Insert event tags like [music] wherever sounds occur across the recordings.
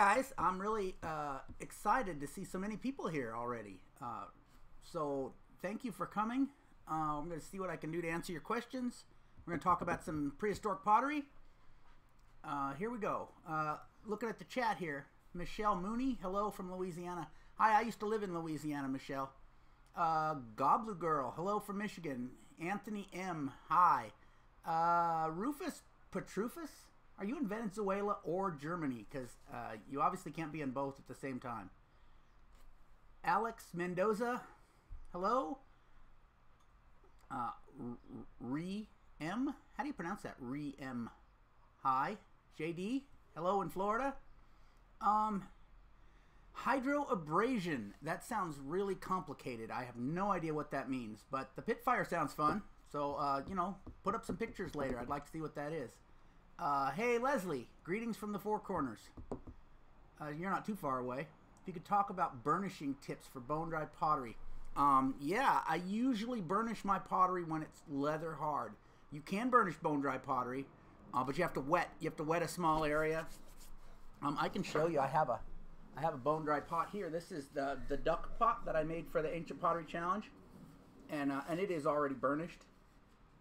Guys, I'm really uh, excited to see so many people here already. Uh, so thank you for coming. Uh, I'm going to see what I can do to answer your questions. We're going to talk about some prehistoric pottery. Uh, here we go. Uh, looking at the chat here, Michelle Mooney, hello from Louisiana. Hi, I used to live in Louisiana, Michelle. Uh, Goblu Girl, hello from Michigan. Anthony M, hi. Uh, Rufus Petrufus, are you in Venezuela or Germany? Because uh, you obviously can't be in both at the same time. Alex Mendoza, hello. Uh, Re M, how do you pronounce that? Re M. Hi, JD, hello in Florida. Um, hydroabrasion. That sounds really complicated. I have no idea what that means, but the pit fire sounds fun. So, uh, you know, put up some pictures later. I'd like to see what that is. Uh, hey, Leslie. Greetings from the Four Corners. Uh, you're not too far away. If you could talk about burnishing tips for bone dry pottery. Um, yeah, I usually burnish my pottery when it's leather hard. You can burnish bone dry pottery, uh, but you have to wet. You have to wet a small area. Um, I can show you. I have a, I have a bone dry pot here. This is the the duck pot that I made for the Ancient Pottery Challenge, and uh, and it is already burnished.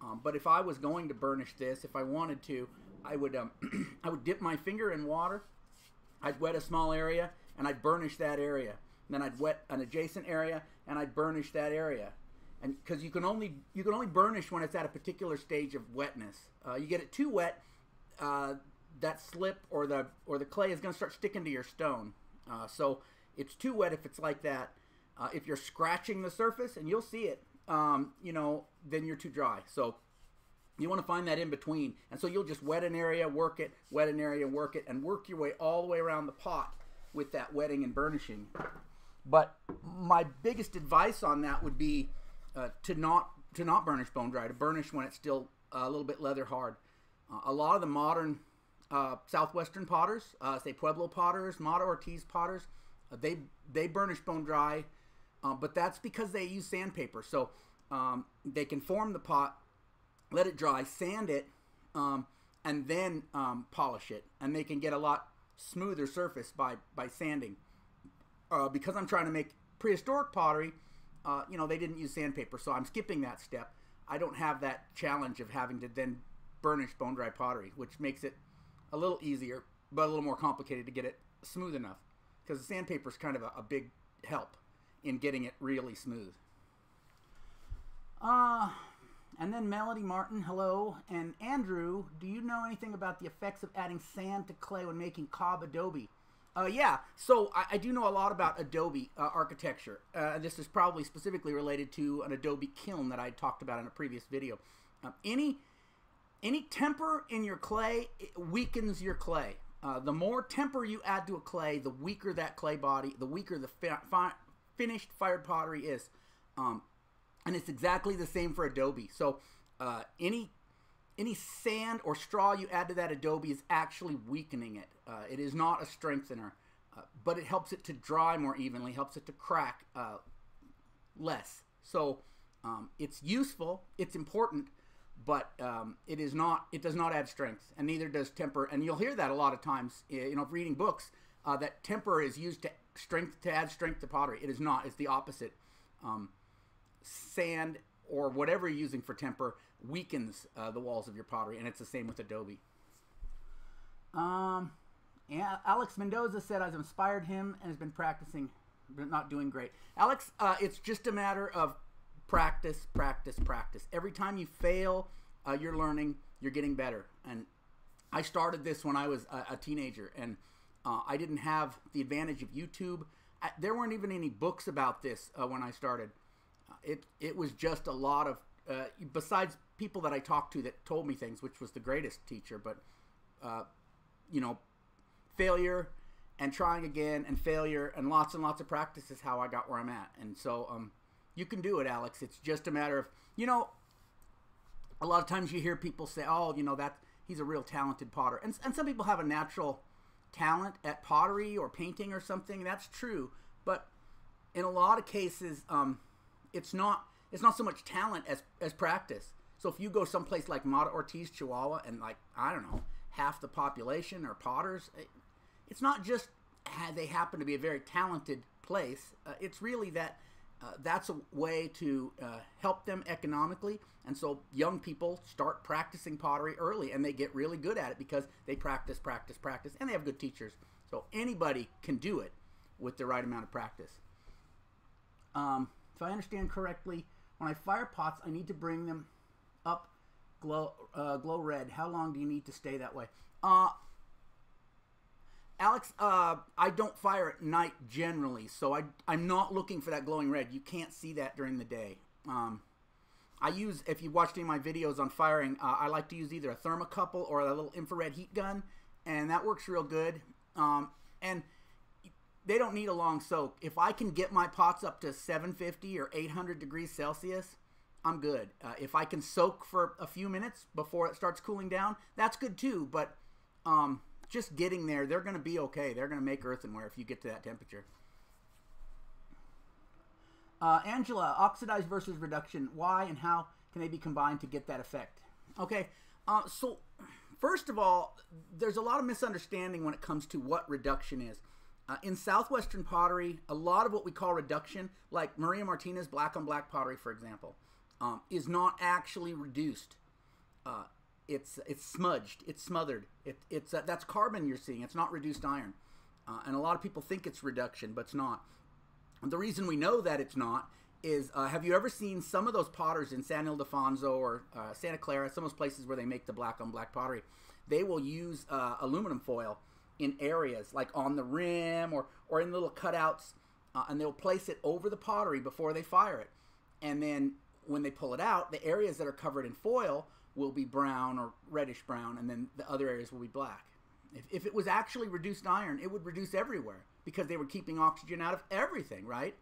Um, but if I was going to burnish this, if I wanted to, I would um, [clears throat] I would dip my finger in water. I'd wet a small area and I'd burnish that area. And then I'd wet an adjacent area and I'd burnish that area. And because you can only you can only burnish when it's at a particular stage of wetness. Uh, you get it too wet, uh, that slip or the or the clay is going to start sticking to your stone. Uh, so it's too wet if it's like that. Uh, if you're scratching the surface, and you'll see it, um, you know, then you're too dry. So you want to find that in between. And so you'll just wet an area, work it, wet an area, work it, and work your way all the way around the pot with that wetting and burnishing. But my biggest advice on that would be uh, to not to not burnish bone dry, to burnish when it's still a little bit leather hard. Uh, a lot of the modern uh, southwestern potters, uh, say Pueblo potters, Mata Ortiz potters, uh, they they burnish bone dry, uh, but that's because they use sandpaper. So um, they can form the pot let it dry, sand it, um, and then um, polish it. And they can get a lot smoother surface by, by sanding. Uh, because I'm trying to make prehistoric pottery, uh, you know, they didn't use sandpaper, so I'm skipping that step. I don't have that challenge of having to then burnish bone dry pottery, which makes it a little easier, but a little more complicated to get it smooth enough. Because the sandpaper is kind of a, a big help in getting it really smooth. Uh, and then Melody Martin, hello. And Andrew, do you know anything about the effects of adding sand to clay when making cob adobe? Uh, yeah, so I, I, do know a lot about adobe uh, architecture. Uh, this is probably specifically related to an adobe kiln that I talked about in a previous video. Um, any any temper in your clay weakens your clay. Uh, the more temper you add to a clay, the weaker that clay body, the weaker the fi fi finished fired pottery is. Um, and it's exactly the same for Adobe. So uh, any any sand or straw you add to that Adobe is actually weakening it. Uh, it is not a strengthener, uh, but it helps it to dry more evenly, helps it to crack uh, less. So um, it's useful, it's important, but um, it is not. It does not add strength, and neither does temper. And you'll hear that a lot of times, you know, reading books. Uh, that temper is used to strength to add strength to pottery. It is not. It's the opposite. Um, sand or whatever you're using for temper weakens uh, the walls of your pottery, and it's the same with Adobe. Um, yeah, Alex Mendoza said I've inspired him and has been practicing, but not doing great. Alex, uh, it's just a matter of practice, practice, practice. Every time you fail, uh, you're learning, you're getting better. And I started this when I was a, a teenager, and uh, I didn't have the advantage of YouTube. I, there weren't even any books about this uh, when I started it it was just a lot of uh, besides people that I talked to that told me things, which was the greatest teacher, but uh, you know, failure and trying again and failure and lots and lots of practice is how I got where I'm at. And so um, you can do it, Alex. It's just a matter of you know. A lot of times you hear people say, "Oh, you know that he's a real talented potter," and and some people have a natural talent at pottery or painting or something. That's true, but in a lot of cases, um, it's not it's not so much talent as as practice. So if you go someplace like Mata Ortiz, Chihuahua, and like I don't know, half the population are potters, it, it's not just they happen to be a very talented place. Uh, it's really that uh, that's a way to uh, help them economically. And so young people start practicing pottery early and they get really good at it because they practice, practice, practice, and they have good teachers. So anybody can do it with the right amount of practice. Um, if I understand correctly, when I fire pots, I need to bring them up glow, uh, glow red. How long do you need to stay that way? Uh, Alex, uh, I don't fire at night generally, so I, I'm not looking for that glowing red. You can't see that during the day. Um, I use, if you watched any of my videos on firing, uh, I like to use either a thermocouple or a little infrared heat gun, and that works real good. Um, and they don't need a long soak. If I can get my pots up to 750 or 800 degrees Celsius, I'm good. Uh, if I can soak for a few minutes before it starts cooling down, that's good too. But um, just getting there, they're going to be okay. They're going to make earthenware if you get to that temperature. Uh, Angela, oxidized versus reduction. Why and how can they be combined to get that effect? Okay, uh, so first of all, there's a lot of misunderstanding when it comes to what reduction is. Uh, in Southwestern pottery, a lot of what we call reduction, like Maria Martinez black on black pottery, for example, um, is not actually reduced. Uh, it's it's smudged, it's smothered. It, it's uh, that's carbon you're seeing. It's not reduced iron, uh, and a lot of people think it's reduction, but it's not. And the reason we know that it's not is uh, have you ever seen some of those potters in San Ildefonso or uh, Santa Clara, some of those places where they make the black on black pottery? They will use aluminum foil in areas like on the rim or or in little cutouts, uh, and they'll place it over the pottery before they fire it, and then when they pull it out, the areas that are covered in foil will be brown or reddish brown, and then the other areas will be black. If, if it was actually reduced iron, it would reduce everywhere because they were keeping oxygen out of everything, right?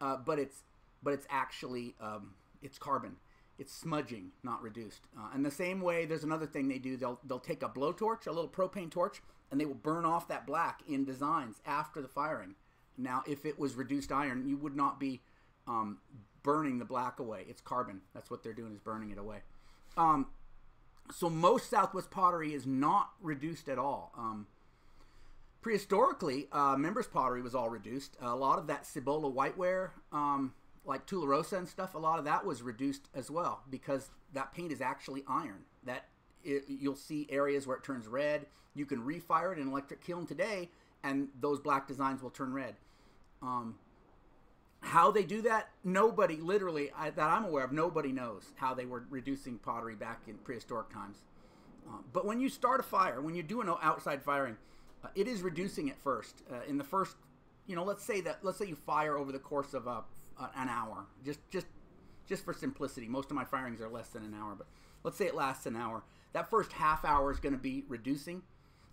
Uh, but it's but it's actually um, it's carbon. It's smudging, not reduced. Uh, and the same way, there's another thing they do. They'll they'll take a blowtorch, a little propane torch, and they will burn off that black in designs after the firing. Now, if it was reduced iron, you would not be um, burning the black away. It's carbon. That's what they're doing is burning it away. Um, so most Southwest pottery is not reduced at all. Um, prehistorically, uh, Mimbres pottery was all reduced. a lot of that Cibola whiteware, um, like Tularosa and stuff, a lot of that was reduced as well because that paint is actually iron. That it, you'll see areas where it turns red. You can refire it in electric kiln today, and those black designs will turn red. Um, how they do that, nobody, literally, I, that I'm aware of, nobody knows how they were reducing pottery back in prehistoric times. Um, but when you start a fire, when you're doing outside firing, uh, it is reducing at first. Uh, in the first, you know, let's say that, let's say you fire over the course of a, an hour, just, just, just for simplicity. Most of my firings are less than an hour, but let's say it lasts an hour. That first half hour is going to be reducing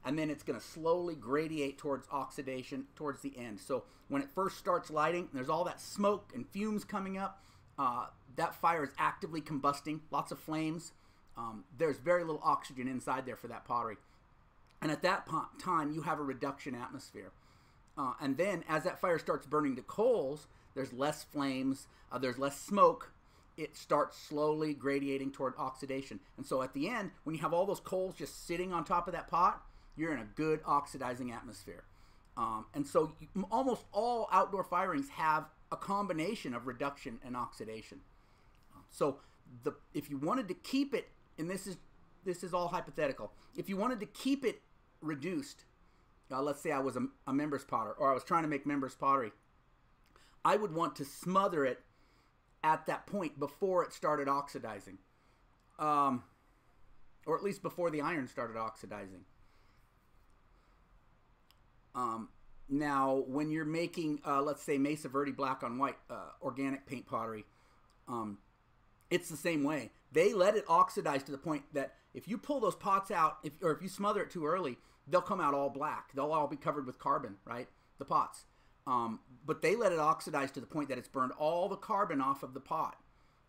and then it's going to slowly gradiate towards oxidation towards the end. So when it first starts lighting, there's all that smoke and fumes coming up. Uh, that fire is actively combusting, lots of flames. Um, there's very little oxygen inside there for that pottery. And at that time, you have a reduction atmosphere. Uh, and then as that fire starts burning to coals, there's less flames, uh, there's less smoke. It starts slowly gradiating toward oxidation. And so at the end, when you have all those coals just sitting on top of that pot, you're in a good oxidizing atmosphere. Um, and so you, almost all outdoor firings have a combination of reduction and oxidation. So the if you wanted to keep it, and this is this is all hypothetical, if you wanted to keep it reduced, uh, let's say I was a, a Mimbres potter or I was trying to make Mimbres pottery, I would want to smother it at that point before it started oxidizing, um, or at least before the iron started oxidizing. Um, now, when you're making, uh, let's say, Mesa Verde black on white uh, organic paint pottery, um, it's the same way. They let it oxidize to the point that if you pull those pots out, if, or if you smother it too early, they'll come out all black. They'll all be covered with carbon, right? The pots. Um, but they let it oxidize to the point that it's burned all the carbon off of the pot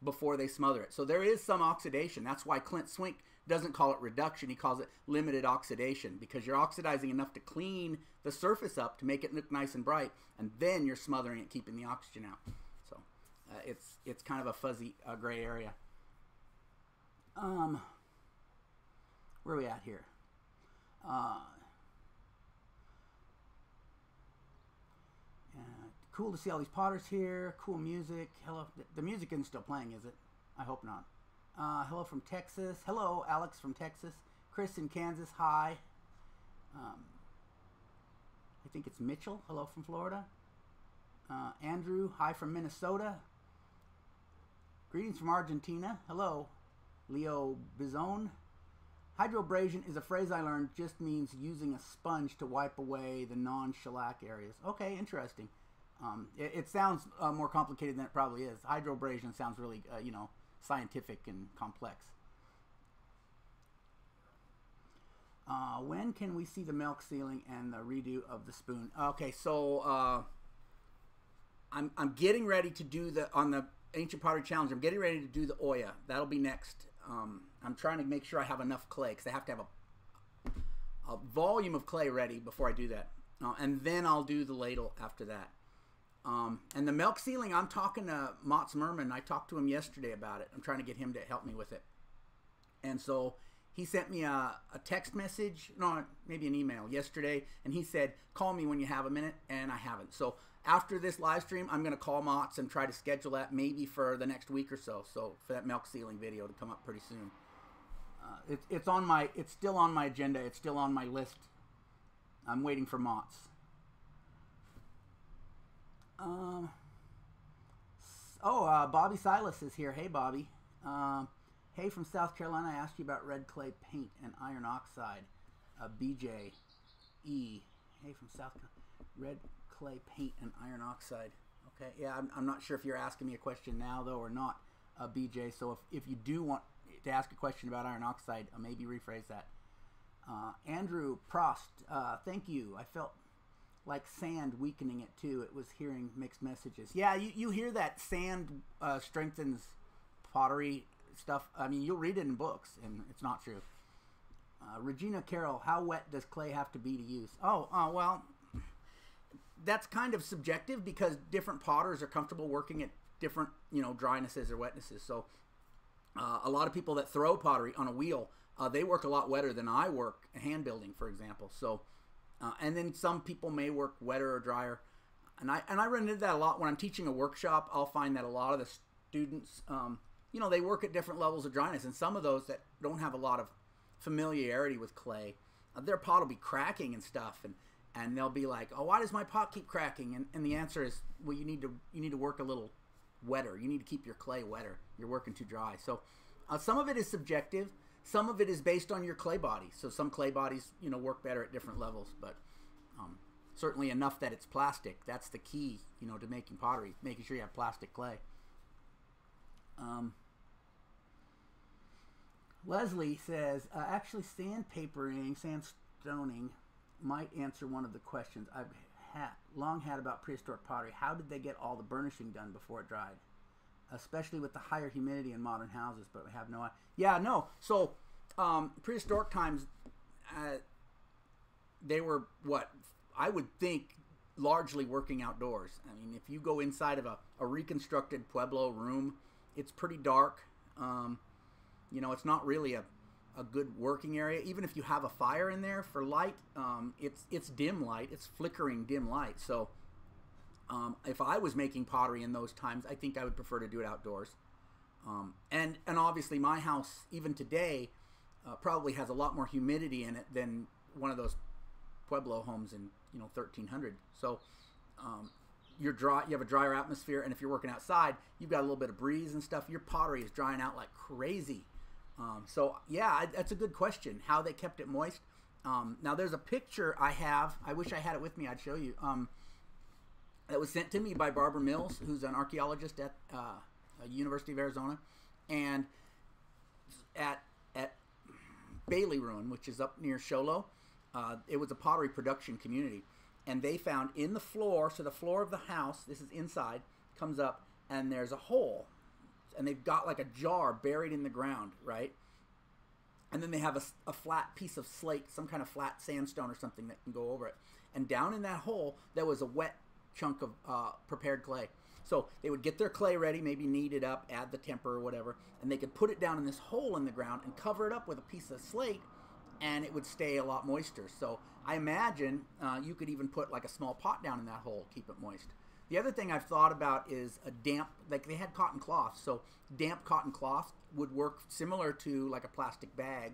before they smother it. So there is some oxidation. That's why Clint Swink doesn't call it reduction. He calls it limited oxidation because you're oxidizing enough to clean the surface up to make it look nice and bright, and then you're smothering it, keeping the oxygen out. So uh, it's it's kind of a fuzzy uh, gray area. Um, where are we at here? Uh, Cool to see all these potters here. Cool music. Hello. The music isn't still playing, is it? I hope not. Uh, hello from Texas. Hello, Alex from Texas. Chris in Kansas. Hi. Um, I think it's Mitchell. Hello from Florida. Uh, Andrew. Hi from Minnesota. Greetings from Argentina. Hello. Leo Bizone. Hydroabrasion is a phrase I learned just means using a sponge to wipe away the non-shellac areas. Okay, interesting. Um, it, it, sounds uh, more complicated than it probably is. Hydroabrasion sounds really, uh, you know, scientific and complex. Uh, when can we see the milk sealing and the redo of the spoon? Okay, so uh, I'm, I'm getting ready to do the, on the Ancient Pottery Challenge, I'm getting ready to do the Olla. That'll be next. Um, I'm trying to make sure I have enough clay because I have to have a, a volume of clay ready before I do that. Uh, and then I'll do the ladle after that. Um, and the milk sealing, I'm talking to Mats Merman. I talked to him yesterday about it. I'm trying to get him to help me with it. And so he sent me a, a text message, no, maybe an email yesterday, and he said, call me when you have a minute, and I haven't. So after this live stream, I'm going to call Mats and try to schedule that maybe for the next week or so. So for that milk sealing video to come up pretty soon. Uh, it's it's on my it's still on my agenda. It's still on my list. I'm waiting for Mats. Um. Oh, uh, Bobby Silas is here. Hey, Bobby. Um, hey, from South Carolina. I asked you about red clay paint and iron oxide. Uh, BJ E. Hey, from South Carolina. Red clay paint and iron oxide. Okay. Yeah, I'm, I'm not sure if you're asking me a question now though or not, uh, BJ. So if if you do want to ask a question about iron oxide, uh, maybe rephrase that. Uh, Andrew Prost, uh, thank you. I felt like sand weakening it too. It was hearing mixed messages. Yeah, you, you hear that sand uh, strengthens pottery stuff. I mean, you'll read it in books, and it's not true. Uh, Regina Carroll, how wet does clay have to be to use? Oh, uh, well, that's kind of subjective because different potters are comfortable working at different, you know, drynesses or wetnesses. So uh, a lot of people that throw pottery on a wheel, uh, they work a lot wetter than I work hand building, for example. So, uh, and then some people may work wetter or drier. And I, and I run into that a lot when I'm teaching a workshop. I'll find that a lot of the students, um, you know, they work at different levels of dryness. And some of those that don't have a lot of familiarity with clay, uh, their pot will be cracking and stuff. And, and they'll be like, "Oh, why does my pot keep cracking?" And, and the answer is, well, you need to you need to work a little wetter. You need to keep your clay wetter. You're working too dry. So uh, some of it is subjective. Some of it is based on your clay body. So some clay bodies, you know, work better at different levels, but um, certainly enough that it's plastic. That's the key, you know, to making pottery, making sure you have plastic clay. Um, Leslie says, uh, actually sandpapering, sandstoning might answer one of the questions I've had, long had about prehistoric pottery. How did they get all the burnishing done before it dried? Especially with the higher humidity in modern houses, but we have no. Yeah, no. So, um, prehistoric times, uh, they were what I would think largely working outdoors. I mean, if you go inside of a, a reconstructed Pueblo room, it's pretty dark. Um, you know, it's not really a a good working area. Even if you have a fire in there for light, um, it's it's dim light. It's flickering dim light. So um, if I was making pottery in those times, I think I would prefer to do it outdoors. Um, and and obviously my house even today uh, probably has a lot more humidity in it than one of those Pueblo homes in you know 1300. So um, you're dry, you have a drier atmosphere, and if you're working outside, you've got a little bit of breeze and stuff. Your pottery is drying out like crazy. Um, so yeah, that's a good question. How they kept it moist. Um, now there's a picture I have. I wish I had it with me. I'd show you. That was sent to me by Barbara Mills, who's an archaeologist at uh, University of Arizona, and at at Bailey Ruin, which is up near Show Low. Uh, it was a pottery production community, and they found in the floor, so the floor of the house, this is inside, comes up, and there's a hole and they've got like a jar buried in the ground, right? And then they have a, a flat piece of slate, some kind of flat sandstone or something that can go over it. And down in that hole, there was a wet chunk of uh, prepared clay. So they would get their clay ready, maybe knead it up, add the temper or whatever, and they could put it down in this hole in the ground and cover it up with a piece of slate, and it would stay a lot moister. So I imagine uh, you could even put like a small pot down in that hole, keep it moist. The other thing I've thought about is a damp, like they had cotton cloth, so damp cotton cloth would work similar to like a plastic bag,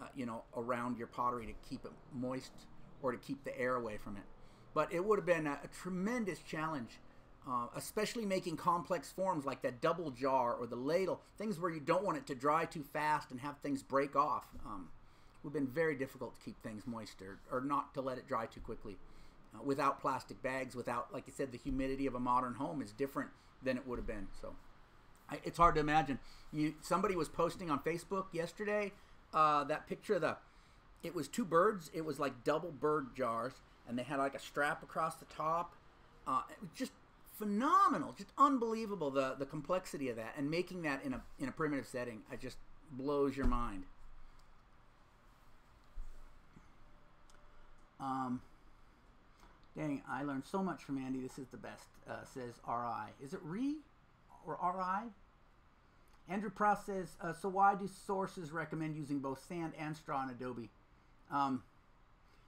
uh, you know, around your pottery to keep it moist or to keep the air away from it. But it would have been a, a tremendous challenge, uh, especially making complex forms like that double jar or the ladle, things where you don't want it to dry too fast and have things break off. Um, would have been very difficult to keep things moist or, or not to let it dry too quickly. Uh, without plastic bags, without, like you said, the humidity of a modern home is different than it would have been. So I, it's hard to imagine. You somebody was posting on Facebook yesterday uh, that picture of the. It was two birds. It was like double bird jars, and they had like a strap across the top. Uh, it was just phenomenal, just unbelievable the the complexity of that, and making that in a in a primitive setting. It just blows your mind. Um, dang, I learned so much from Andy. This is the best. Uh, says RI. Is it re or RI? Andrew Pross says, uh, so why do sources recommend using both sand and straw in Adobe? Um,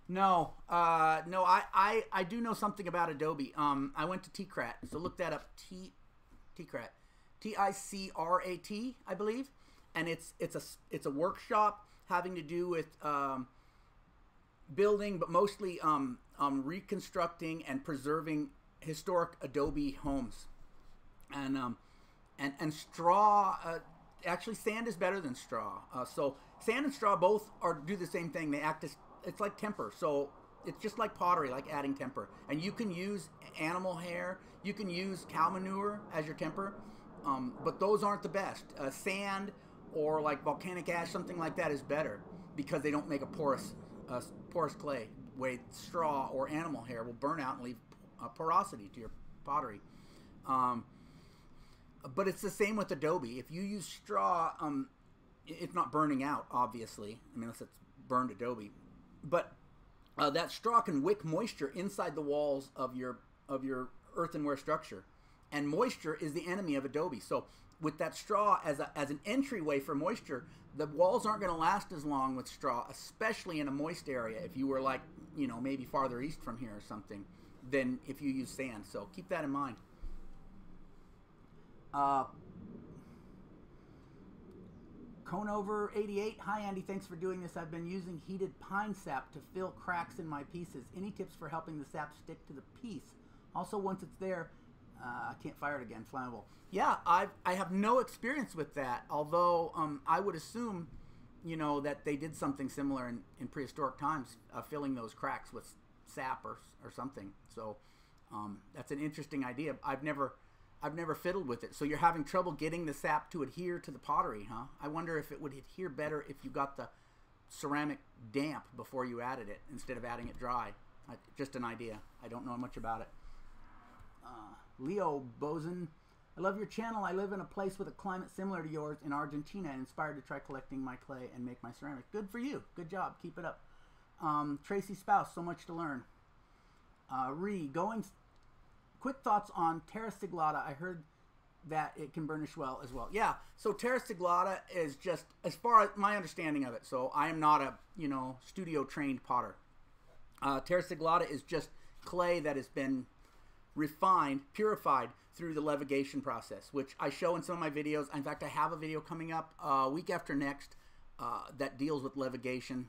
no, uh, no, I, I, I do know something about Adobe. Um, I went to TCRAT, so look that up. T, TCRAT, T I C R A T, I believe, and it's it's a it's a workshop having to do with um, building, but mostly um, um, reconstructing and preserving historic Adobe homes, and um, and and straw. Uh, actually, sand is better than straw. Uh, so sand and straw both are do the same thing. They act as it's like temper. So it's just like pottery, like adding temper. And you can use animal hair. You can use cow manure as your temper. Um, but those aren't the best. Uh, sand or like volcanic ash, something like that, is better because they don't make a porous uh, porous clay. Way straw or animal hair will burn out and leave uh, porosity to your pottery. Um, but it's the same with Adobe. If you use straw, um, it's not burning out, obviously. I mean, unless it's burned Adobe. But uh, that straw can wick moisture inside the walls of your of your earthenware structure, and moisture is the enemy of Adobe. So with that straw as a, as an entryway for moisture, the walls aren't going to last as long with straw, especially in a moist area. If you were like you know maybe farther east from here or something, than if you use sand. So keep that in mind. Uh, Conover 88. Hi, Andy. Thanks for doing this. I've been using heated pine sap to fill cracks in my pieces. Any tips for helping the sap stick to the piece? Also, once it's there, uh, I can't fire it again. Flammable. Yeah, I've, I have no experience with that. Although um, I would assume, you know, that they did something similar in, in prehistoric times, uh, filling those cracks with sap or, or something. So um, that's an interesting idea. I've never I've never fiddled with it. So you're having trouble getting the sap to adhere to the pottery, huh? I wonder if it would adhere better if you got the ceramic damp before you added it instead of adding it dry. just an idea. I don't know much about it. Uh, Leo Bozen. I love your channel. I live in a place with a climate similar to yours in Argentina and inspired to try collecting my clay and make my ceramic. Good for you. Good job. Keep it up. Um, Tracy Spouse, so much to learn. Uh, Re, going quick thoughts on Terra Sigillata. I heard that it can burnish well as well. Yeah, so Terra Sigillata is just, as far as my understanding of it, so I am not a, you know, studio trained potter. Uh, Terra Siglata is just clay that has been refined, purified through the levigation process, which I show in some of my videos. In fact, I have a video coming up uh, week after next uh, that deals with levigation,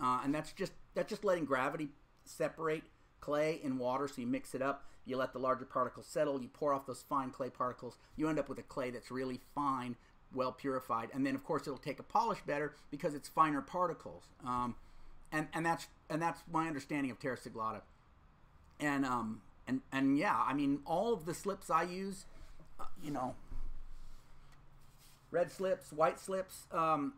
uh, and that's just that's just letting gravity separate clay and water. So you mix it up you let the larger particles settle, you pour off those fine clay particles, you end up with a clay that's really fine, well purified, and then of course it'll take a polish better because it's finer particles. Um, and and that's and that's my understanding of Terra. And um and and yeah, I mean all of the slips I use, uh, you know, red slips, white slips. Um,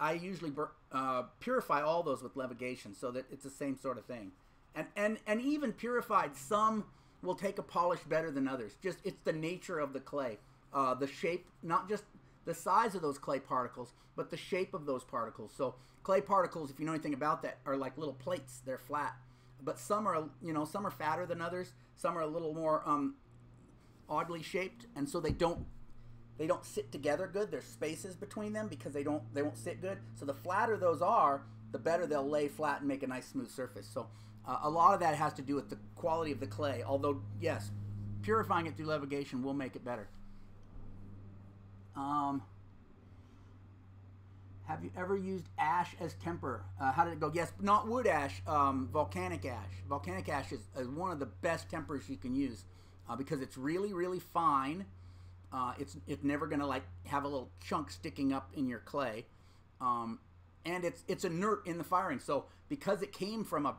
I usually uh, purify all those with levigation so that it's the same sort of thing and and and even purified some will take a polish better than others. Just it's the nature of the clay. Uh, the shape not just the size of those clay particles but the shape of those particles. So clay particles if you know anything about that are like little plates. They're flat. But some are you know some are fatter than others. Some are a little more um, oddly shaped. And so they don't they don't sit together good. There's spaces between them because they don't they won't sit good. So the flatter those are the better they'll lay flat and make a nice smooth surface. So uh, a lot of that has to do with the quality of the clay. Although yes, purifying it through levigation will make it better. Um, have you ever used ash as temper? Uh, how did it go? Yes, not wood ash, um, volcanic ash. Volcanic ash is, is, one of the best tempers you can use uh, because it's really, really fine. Uh, it's it's never gonna like have a little chunk sticking up in your clay, um, and it's it's inert in the firing. So because it came from a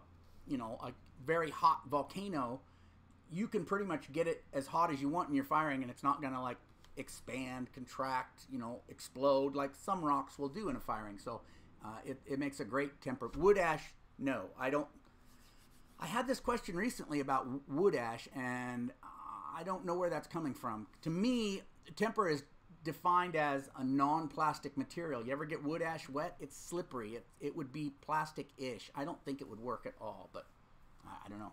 you know a very hot volcano, you can pretty much get it as hot as you want in your firing, and it's not gonna like expand, contract, you know, explode like some rocks will do in a firing. So uh, it, it makes a great temper. Wood ash, no, I don't. I had this question recently about wood ash, and I don't know where that's coming from. To me, temper is defined as a non-plastic material. You ever get wood ash wet? It's slippery. It, it would be plastic-ish. I don't think it would work at all, but uh, I don't know.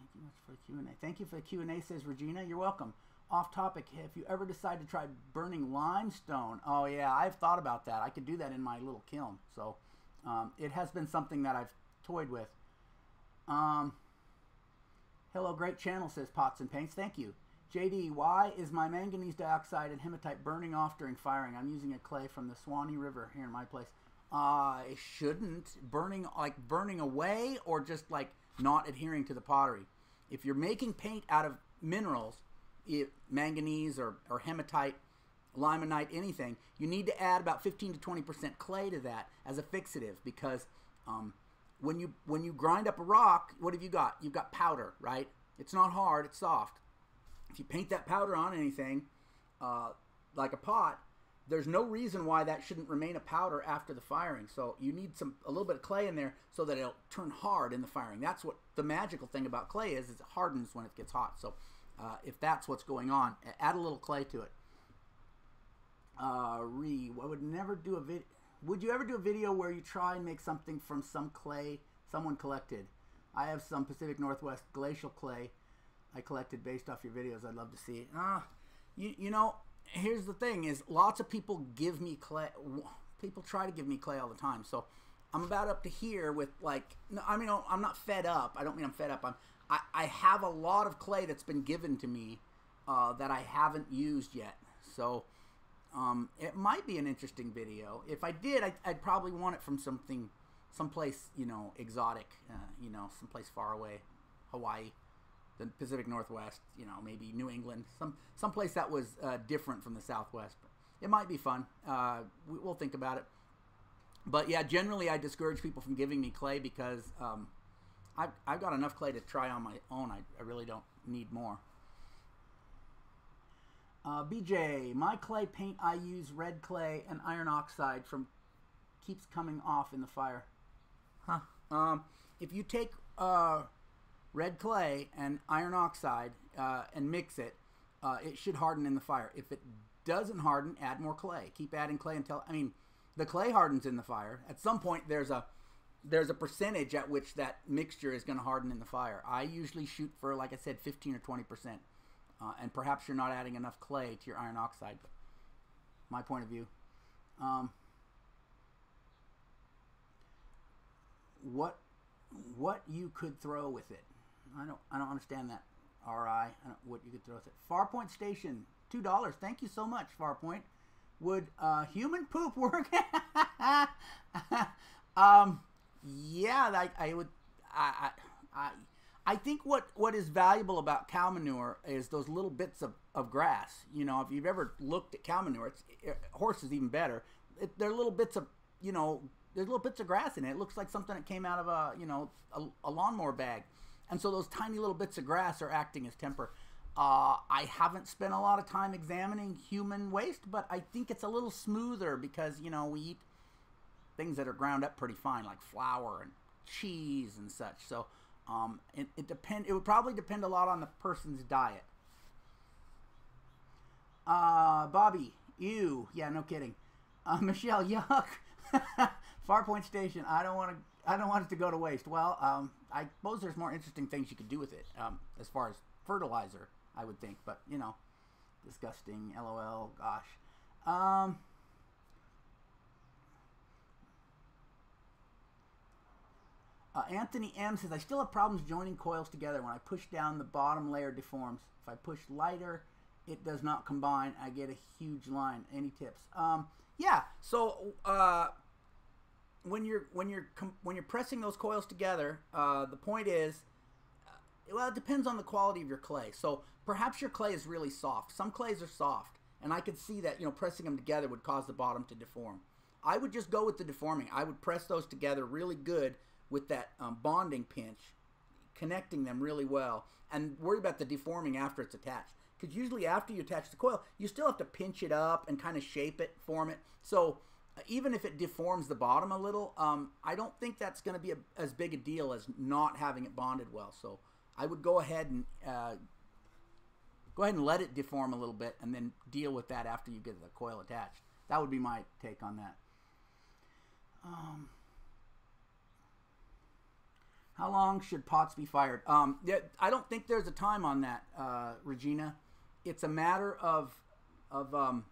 thank you for the Q&A. Thank you for the Q&A, says Regina. You're welcome. Off topic, if you ever decide to try burning limestone? Oh, yeah, I've thought about that. I could do that in my little kiln. So um, it has been something that I've toyed with. Um, hello, great channel, says Pots and Paints. Thank you. JD, why is my manganese dioxide and hematite burning off during firing? I'm using a clay from the Suwannee River here in my place. Uh, it shouldn't. Burning, like burning away or just like not adhering to the pottery if you're making paint out of minerals, it, manganese or, or hematite, limonite, anything, you need to add about 15 to 20% clay to that as a fixative because um, when you when you grind up a rock, what have you got? You've got powder, right? It's not hard, it's soft. If you paint that powder on anything, uh, like a pot, there's no reason why that shouldn't remain a powder after the firing. So you need some a little bit of clay in there so that it'll turn hard in the firing. That's what the magical thing about clay is, is it hardens when it gets hot. So uh, if that's what's going on, add a little clay to it. Uh, re, I would never do a video. Would you ever do a video where you try and make something from some clay someone collected? I have some Pacific Northwest glacial clay I collected based off your videos. I'd love to see it. Uh, you, you know, here's the thing: is lots of people give me clay. People try to give me clay all the time. So I'm about up to here with like. I mean, I'm not fed up. I don't mean I'm fed up. I'm. I, I have a lot of clay that's been given to me uh, that I haven't used yet. So um, it might be an interesting video. If I did, I, would probably want it from something, someplace you know exotic. Uh, you know, someplace far away, Hawaii the Pacific Northwest, you know, maybe New England, some someplace that was uh, different from the Southwest. It might be fun. Uh, we, will think about it. But yeah, generally I discourage people from giving me clay because um, I've, I've got enough clay to try on my own. I, I really don't need more. Uh, BJ, my clay paint I use red clay and iron oxide from keeps coming off in the fire. Huh. Um, if you take uh, red clay and iron oxide uh, and mix it, uh, it should harden in the fire. If it doesn't harden, add more clay. Keep adding clay until I mean, the clay hardens in the fire. At some point, there's a there's a percentage at which that mixture is going to harden in the fire. I usually shoot for, like I said, 15 or 20 percent, uh, and perhaps you're not adding enough clay to your iron oxide. My point of view. Um, what what you could throw with it I don't I don't understand that. RI, what you could throw with it. Farpoint Station, two dollars. Thank you so much, Farpoint. Would uh, human poop work? [laughs] um, yeah, I, I would. I, I, I think what, what is valuable about cow manure is those little bits of, of grass. You know, if you've ever looked at cow manure, it's it, even better. It, they're little bits of you know, there's little bits of grass in it. It looks like something that came out of a you know a, a lawnmower bag. And so those tiny little bits of grass are acting as temper. Uh, I haven't spent a lot of time examining human waste, but I think it's a little smoother because, you know, we eat things that are ground up pretty fine, like flour and cheese and such. So um, it, it depend. It would probably depend a lot on the person's diet. Uh, Bobby, you, yeah, no kidding. Uh, [laughs] Michelle, yuck. [laughs] Farpoint Station. I don't want to I don't want it to go to waste. Well, um, I suppose there's more interesting things you could do with it um, as far as fertilizer, I would think. But, you know, Disgusting. LOL. Gosh. Um. Uh, Anthony M says, I still have problems joining coils together. When I push down, the bottom layer deforms. If I push lighter, it does not combine. I get a huge line. Any tips? Um, yeah. So uh, when you're when you're when you're pressing those coils together, uh, the point is, uh, well, it depends on the quality of your clay. So perhaps your clay is really soft. Some clays are soft, and I could see that you know pressing them together would cause the bottom to deform. I would just go with the deforming. I would press those together really good with that um, bonding pinch, connecting them really well, and worry about the deforming after it's attached. Because usually after you attach the coil, you still have to pinch it up and kind of shape it, form it. So uh, even if it deforms the bottom a little, um, I don't think that's going to be a, as big a deal as not having it bonded well. So I would go ahead and uh, go ahead and let it deform a little bit, and then deal with that after you get the coil attached. That would be my take on that. Um, how long should pots be fired? Um, I don't think there's a time on that, uh, Regina. It's a matter of of um,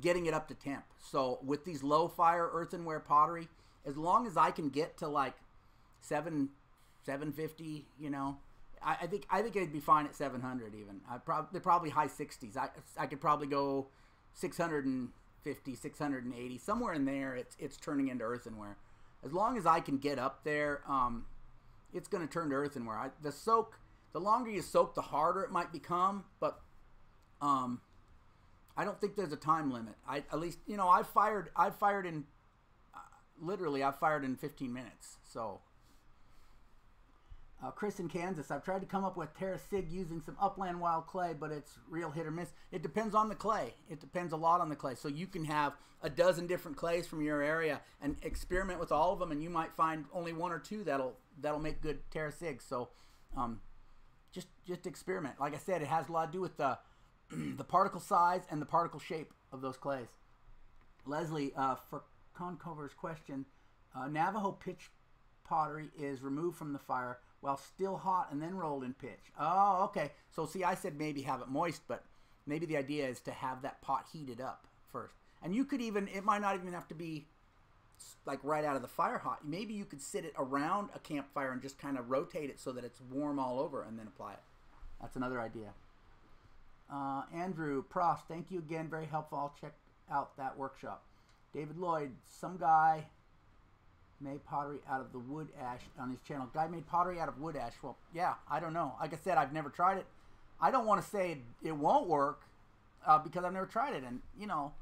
getting it up to temp. So with these low fire earthenware pottery, as long as I can get to like seven seven fifty, you know, I, I, think I think it'd be fine at seven hundred even. I prob- they're probably high sixties. I I could probably go 650, 680, somewhere in there. It's it's turning into earthenware. As long as I can get up there, um, it's going to turn to earthenware. I, the soak, the longer you soak, the harder it might become. But um, I don't think there's a time limit. I at least you know I've fired I've fired in uh, literally I've fired in 15 minutes. So uh, Chris in Kansas, I've tried to come up with Terra Sig using some upland wild clay, but it's real hit or miss. It depends on the clay. It depends a lot on the clay. So you can have a dozen different clays from your area and experiment with all of them, and you might find only one or two that'll that'll make good Terra Sig. So um, just just experiment. Like I said, it has a lot to do with the [clears throat] the particle size and the particle shape of those clays. Leslie, uh, for Concover's question, uh, Navajo pitch pottery is removed from the fire while still hot and then rolled in pitch. Oh, okay. So see, I said maybe have it moist, but maybe the idea is to have that pot heated up first. And you could even, it might not even have to be like right out of the fire hot. Maybe you could sit it around a campfire and just kind of rotate it so that it's warm all over and then apply it. That's another idea. Uh, Andrew Prost, thank you again. Very helpful. I'll check out that workshop. David Lloyd, some guy made pottery out of the wood ash on his channel. Guy made pottery out of wood ash. Well, yeah, I don't know. Like I said, I've never tried it. I don't want to say it won't work uh, because I've never tried it. And, you know,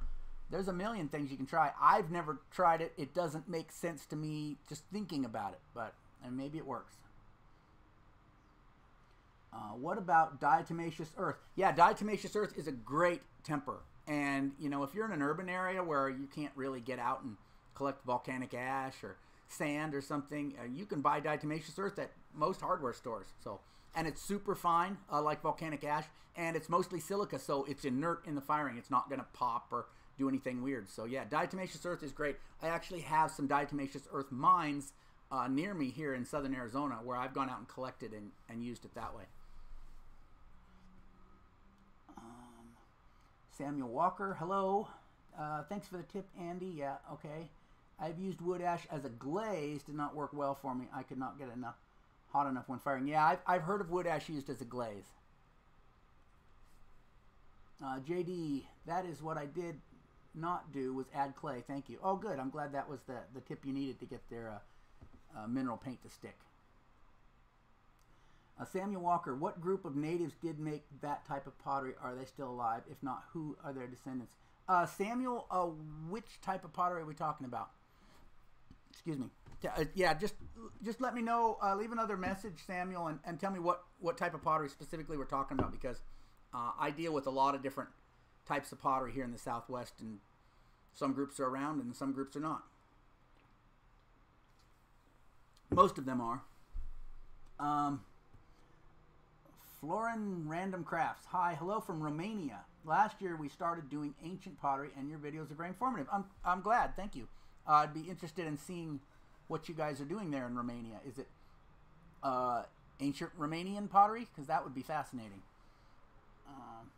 there's a million things you can try. I've never tried it. It doesn't make sense to me just thinking about it, but and maybe it works. Uh, what about diatomaceous earth? Yeah, diatomaceous earth is a great temper. And, you know, if you're in an urban area where you can't really get out and collect volcanic ash or sand or something, uh, you can buy diatomaceous earth at most hardware stores. So, and it's super fine, uh, like volcanic ash, and it's mostly silica, so it's inert in the firing. It's not going to pop or do anything weird. So yeah, diatomaceous earth is great. I actually have some diatomaceous earth mines uh, near me here in southern Arizona where I've gone out and collected and, and used it that way. Um, Samuel Walker, hello. Uh, thanks for the tip, Andy. Yeah, okay. I've used wood ash as a glaze. Did not work well for me. I could not get enough hot enough when firing. Yeah, I've, I've heard of wood ash used as a glaze. Uh, JD, that is what I did not do was add clay. Thank you. Oh, good. I'm glad that was the, the tip you needed to get their uh, uh, mineral paint to stick. Uh, Samuel Walker, what group of natives did make that type of pottery? Are they still alive? If not, who are their descendants? Uh, Samuel, uh, which type of pottery are we talking about? Excuse me. Uh, yeah, just just let me know. Uh, leave another message, Samuel, and, and tell me what, what type of pottery specifically we're talking about because uh, I deal with a lot of different types of pottery here in the Southwest, and some groups are around and some groups are not. Most of them are. Um, Florin Random Crafts. Hi, hello from Romania. Last year we started doing ancient pottery, and your videos are very informative. I'm, I'm glad. Thank you. Uh, I'd be interested in seeing what you guys are doing there in Romania. Is it uh, ancient Romanian pottery? Because that would be fascinating. Um,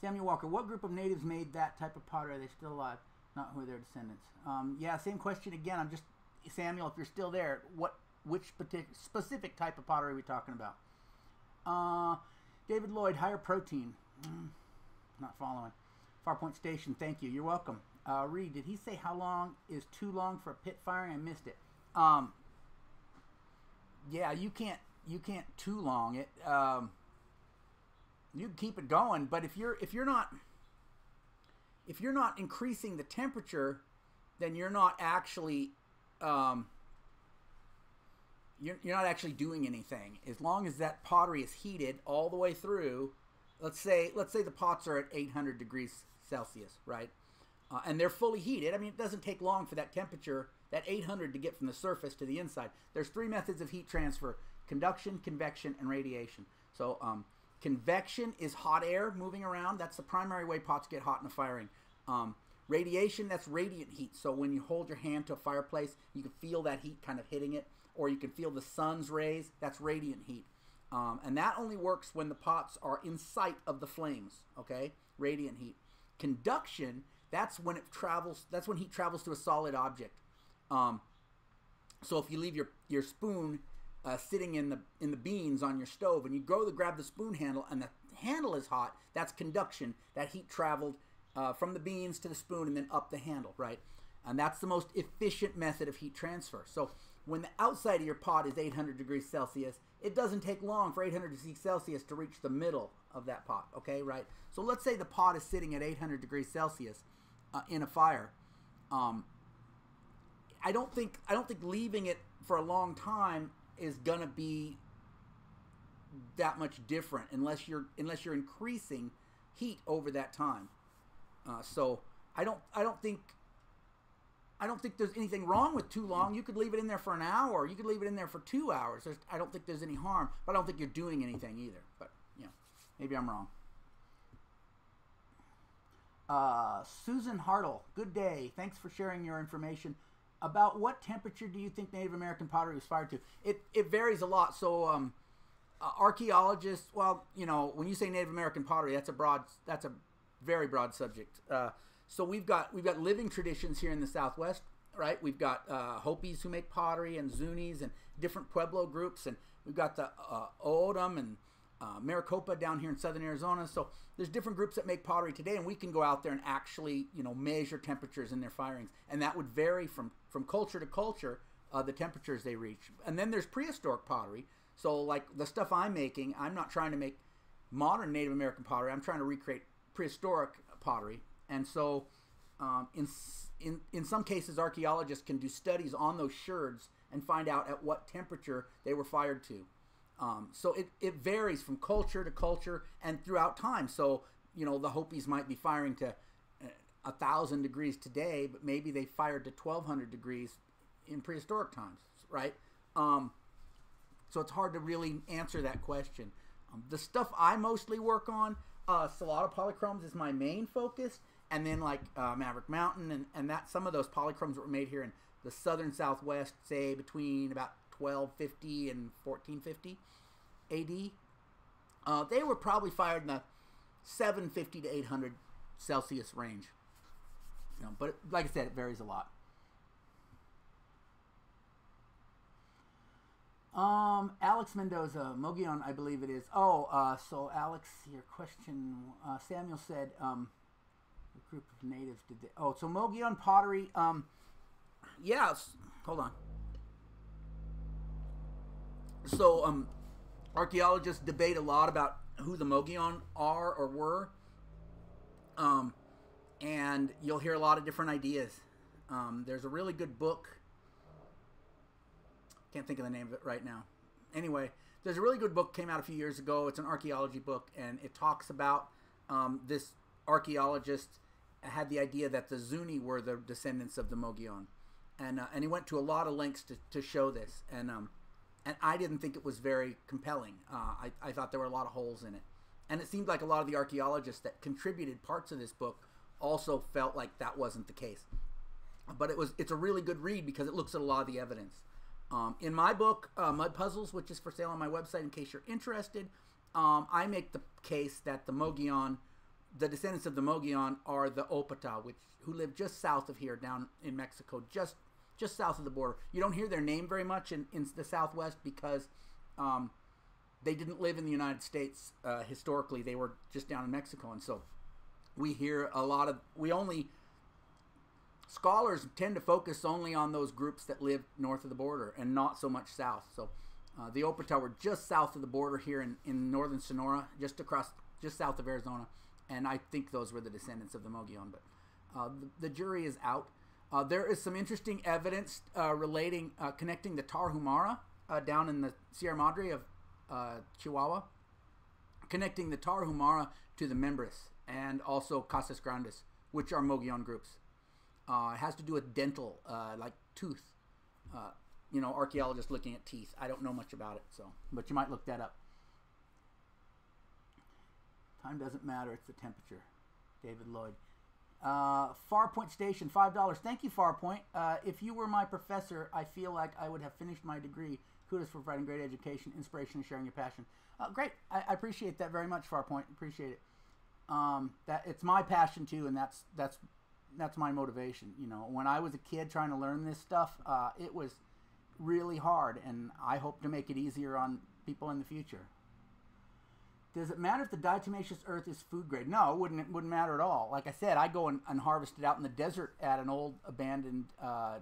Samuel Walker, what group of natives made that type of pottery? Are they still alive? Not who are their descendants? Um, yeah, same question again. I'm just Samuel, if you're still there, what which specific type of pottery are we talking about? Uh, David Lloyd, higher protein. Mm, not following. Farpoint Station, thank you. You're welcome. Uh, Reed, did he say how long is too long for a pit firing? I missed it. Um, yeah, you can't you can't too long it. Um, you can keep it going, but if you're if you're not if you're not increasing the temperature, then you're not actually um, you're, you're not actually doing anything. As long as that pottery is heated all the way through, let's say let's say the pots are at 800 degrees Celsius, right? Uh, and they're fully heated. I mean, it doesn't take long for that temperature, that 800, to get from the surface to the inside. There's three methods of heat transfer: conduction, convection, and radiation. So, um, convection is hot air moving around. That's the primary way pots get hot in a firing. Um, radiation, that's radiant heat. So when you hold your hand to a fireplace, you can feel that heat kind of hitting it, or you can feel the sun's rays. That's radiant heat. Um, and that only works when the pots are in sight of the flames, okay? Radiant heat. Conduction, that's when it travels, that's when heat travels to a solid object. Um, so if you leave your, your spoon uh, sitting in the in the beans on your stove and you go to grab the spoon handle and the handle is hot, that's conduction. That heat traveled uh, from the beans to the spoon and then up the handle, right? And that's the most efficient method of heat transfer. So when the outside of your pot is 800 degrees Celsius, it doesn't take long for 800 degrees Celsius to reach the middle of that pot, okay, right? So let's say the pot is sitting at 800 degrees Celsius uh, in a fire. Um, I don't think I don't think leaving it for a long time is gonna be that much different unless you're unless you're increasing heat over that time. Uh, so I don't I don't think I don't think there's anything wrong with too long. You could leave it in there for an hour. You could leave it in there for two hours. There's, I don't think there's any harm, but I don't think you're doing anything either. But you know, maybe I'm wrong. Uh, Susan Hartle, good day. Thanks for sharing your information. About what temperature do you think Native American pottery was fired to? It it varies a lot. So um, uh, archaeologists, well, you know, when you say Native American pottery, that's a broad that's a very broad subject. Uh, so we've got we've got living traditions here in the Southwest, right? We've got uh, Hopis who make pottery and Zunis and different Pueblo groups, and we've got the uh, O'odham and uh, Maricopa down here in southern Arizona. So there's different groups that make pottery today, and we can go out there and actually you know measure temperatures in their firings, and that would vary from from culture to culture uh, the temperatures they reach. And then there's prehistoric pottery. So like the stuff I'm making, I'm not trying to make modern Native American pottery. I'm trying to recreate prehistoric pottery, and so um, in in in some cases, archaeologists can do studies on those sherds and find out at what temperature they were fired to. Um, so it, it varies from culture to culture and throughout time. So you know the Hopis might be firing to uh, a thousand degrees today, but maybe they fired to twelve hundred degrees in prehistoric times, right? Um, so it's hard to really answer that question. Um, the stuff I mostly work on uh, Salado Polychromes is my main focus, and then like uh, Maverick Mountain and, and that some of those polychromes were made here in the southern Southwest, say between about 1250 and 1450 AD. Uh, they were probably fired in the 750 to 800 Celsius range. You know, but like I said, it varies a lot. Um, Alex Mendoza, Mogion, I believe it is. Oh, uh, so Alex, your question. Uh, Samuel said, um, group of natives did they? Oh, so Mogollon pottery. Um, yes. Hold on. So, um, archaeologists debate a lot about who the Mogollon are or were. Um, and you'll hear a lot of different ideas. Um, there's a really good book can't think of the name of it right now. Anyway, there's a really good book came out a few years ago. It's an archaeology book, and it talks about um, this archaeologist had the idea that the Zuni were the descendants of the Mogollon, and uh, and he went to a lot of lengths to, to show this, and um, and I didn't think it was very compelling. Uh, I I thought there were a lot of holes in it, and it seemed like a lot of the archaeologists that contributed parts of this book also felt like that wasn't the case. But it was it's a really good read because it looks at a lot of the evidence. Um, in my book, uh, Mud Puzzles, which is for sale on my website in case you're interested, um, I make the case that the Mogollon the descendants of the Mogollon are the Opata, which who live just south of here, down in Mexico, just just south of the border. You don't hear their name very much in, in the Southwest because um, they didn't live in the United States uh, historically. They were just down in Mexico, and so we hear a lot of. We only scholars tend to focus only on those groups that live north of the border and not so much south. So uh, the Opata were just south of the border here in, in northern Sonora, just across, just south of Arizona, and I think those were the descendants of the Mogollon. But uh, the, the, jury is out. Uh, there is some interesting evidence uh, relating, uh, connecting the Tarahumara uh, down in the Sierra Madre of Chihuahua, connecting the Tarahumara to the Mimbres and also Casas Grandes, which are Mogollon groups. it has to do with dental, like tooth you know, archaeologists looking at teeth. I don't know much about it, so but you might look that up. Time doesn't matter; it's the temperature. David Lloyd. Uh, Farpoint Station, five dollars. Thank you, Farpoint. Uh, if you were my professor, I feel like I would have finished my degree. Kudos for providing great education, inspiration, and sharing your passion. Uh, great, I, I, appreciate that very much, Farpoint. Appreciate it. Um, that it's my passion too, and that's that's that's my motivation. You know, when I was a kid trying to learn this stuff, uh, it was really hard, and I hope to make it easier on people in the future. Does it matter if the diatomaceous earth is food grade? No, it wouldn't, it wouldn't matter at all. Like I said, I go and, and harvest it out in the desert at an old abandoned uh,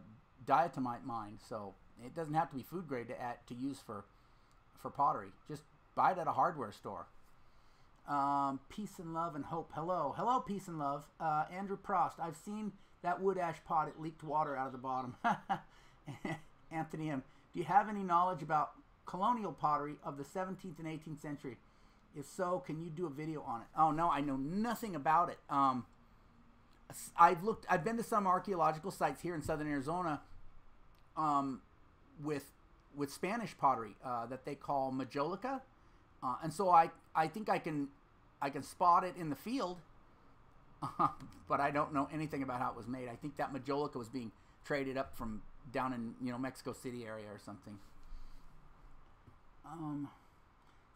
diatomite mine, so it doesn't have to be food grade to add, to use for for pottery. Just buy it at a hardware store. Um, peace and love and hope. Hello, hello, peace and love. Uh, Andrew Prost. I've seen that wood ash pot. It leaked water out of the bottom. [laughs] Anthony M. Do you have any knowledge about colonial pottery of the 17th and 18th century? If so, can you do a video on it? Oh no, I know nothing about it. Um, I've looked. I've been to some archaeological sites here in southern Arizona, um, with with Spanish pottery uh, that they call majolica, uh, and so I I think I can I can spot it in the field, [laughs] but I don't know anything about how it was made. I think that majolica was being traded up from down in you know Mexico City area or something. Um,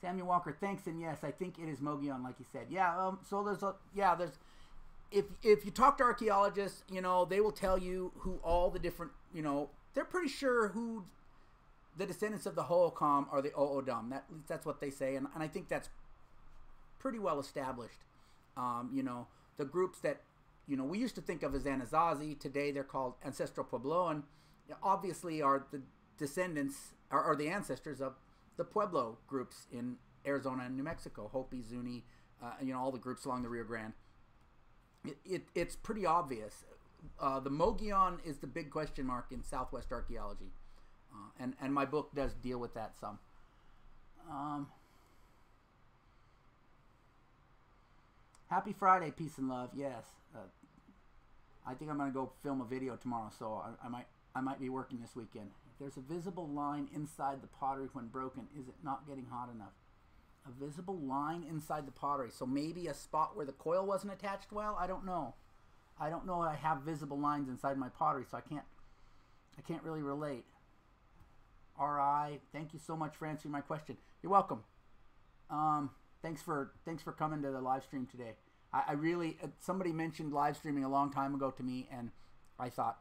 Samuel Walker, thanks and yes, I think it is Mogollon, like you said. Yeah. Um. So there's a yeah there's if if you talk to archaeologists, you know they will tell you who all the different you know they're pretty sure who the descendants of the Hohokam are the O'odham. That that's what they say, and, and I think that's pretty well established. Um, you know the groups that you know we used to think of as Anasazi. Today they're called Ancestral Puebloan obviously are the descendants are, are, the ancestors of the Pueblo groups in Arizona and New Mexico, Hopi, Zuni, uh, you know, all the groups along the Rio Grande. It, it it's pretty obvious. Uh, the Mogollon is the big question mark in Southwest archaeology, uh, and and my book does deal with that some. Um, happy Friday, peace and love. Yes, uh, I think I'm gonna go film a video tomorrow, so I, I might I might be working this weekend. There's a visible line inside the pottery when broken, is it not getting hot enough? A visible line inside the pottery. So maybe a spot where the coil wasn't attached well? I don't know. I don't know I have visible lines inside my pottery, so I can't I can't really relate. RI, thank you so much for answering my question. You're welcome. Um, thanks for thanks for coming to the live stream today. I, I really uh, somebody mentioned live streaming a long time ago to me, and I thought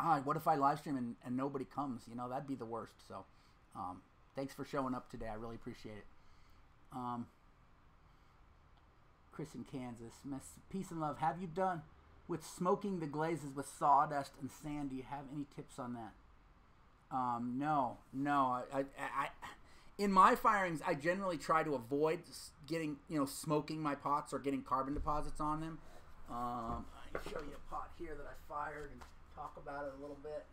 ah, what if I live stream and, and nobody comes? You know, that'd be the worst. So, um, thanks for showing up today. I really appreciate it. Um, Chris in Kansas, peace and love. Have you done with smoking the glazes with sawdust and sand? Do you have any tips on that? Um, no, no. I, I, I, in my firings, I generally try to avoid getting, you know, smoking my pots or getting carbon deposits on them. Um, I show you a pot here that I fired. And, talk about it a little bit.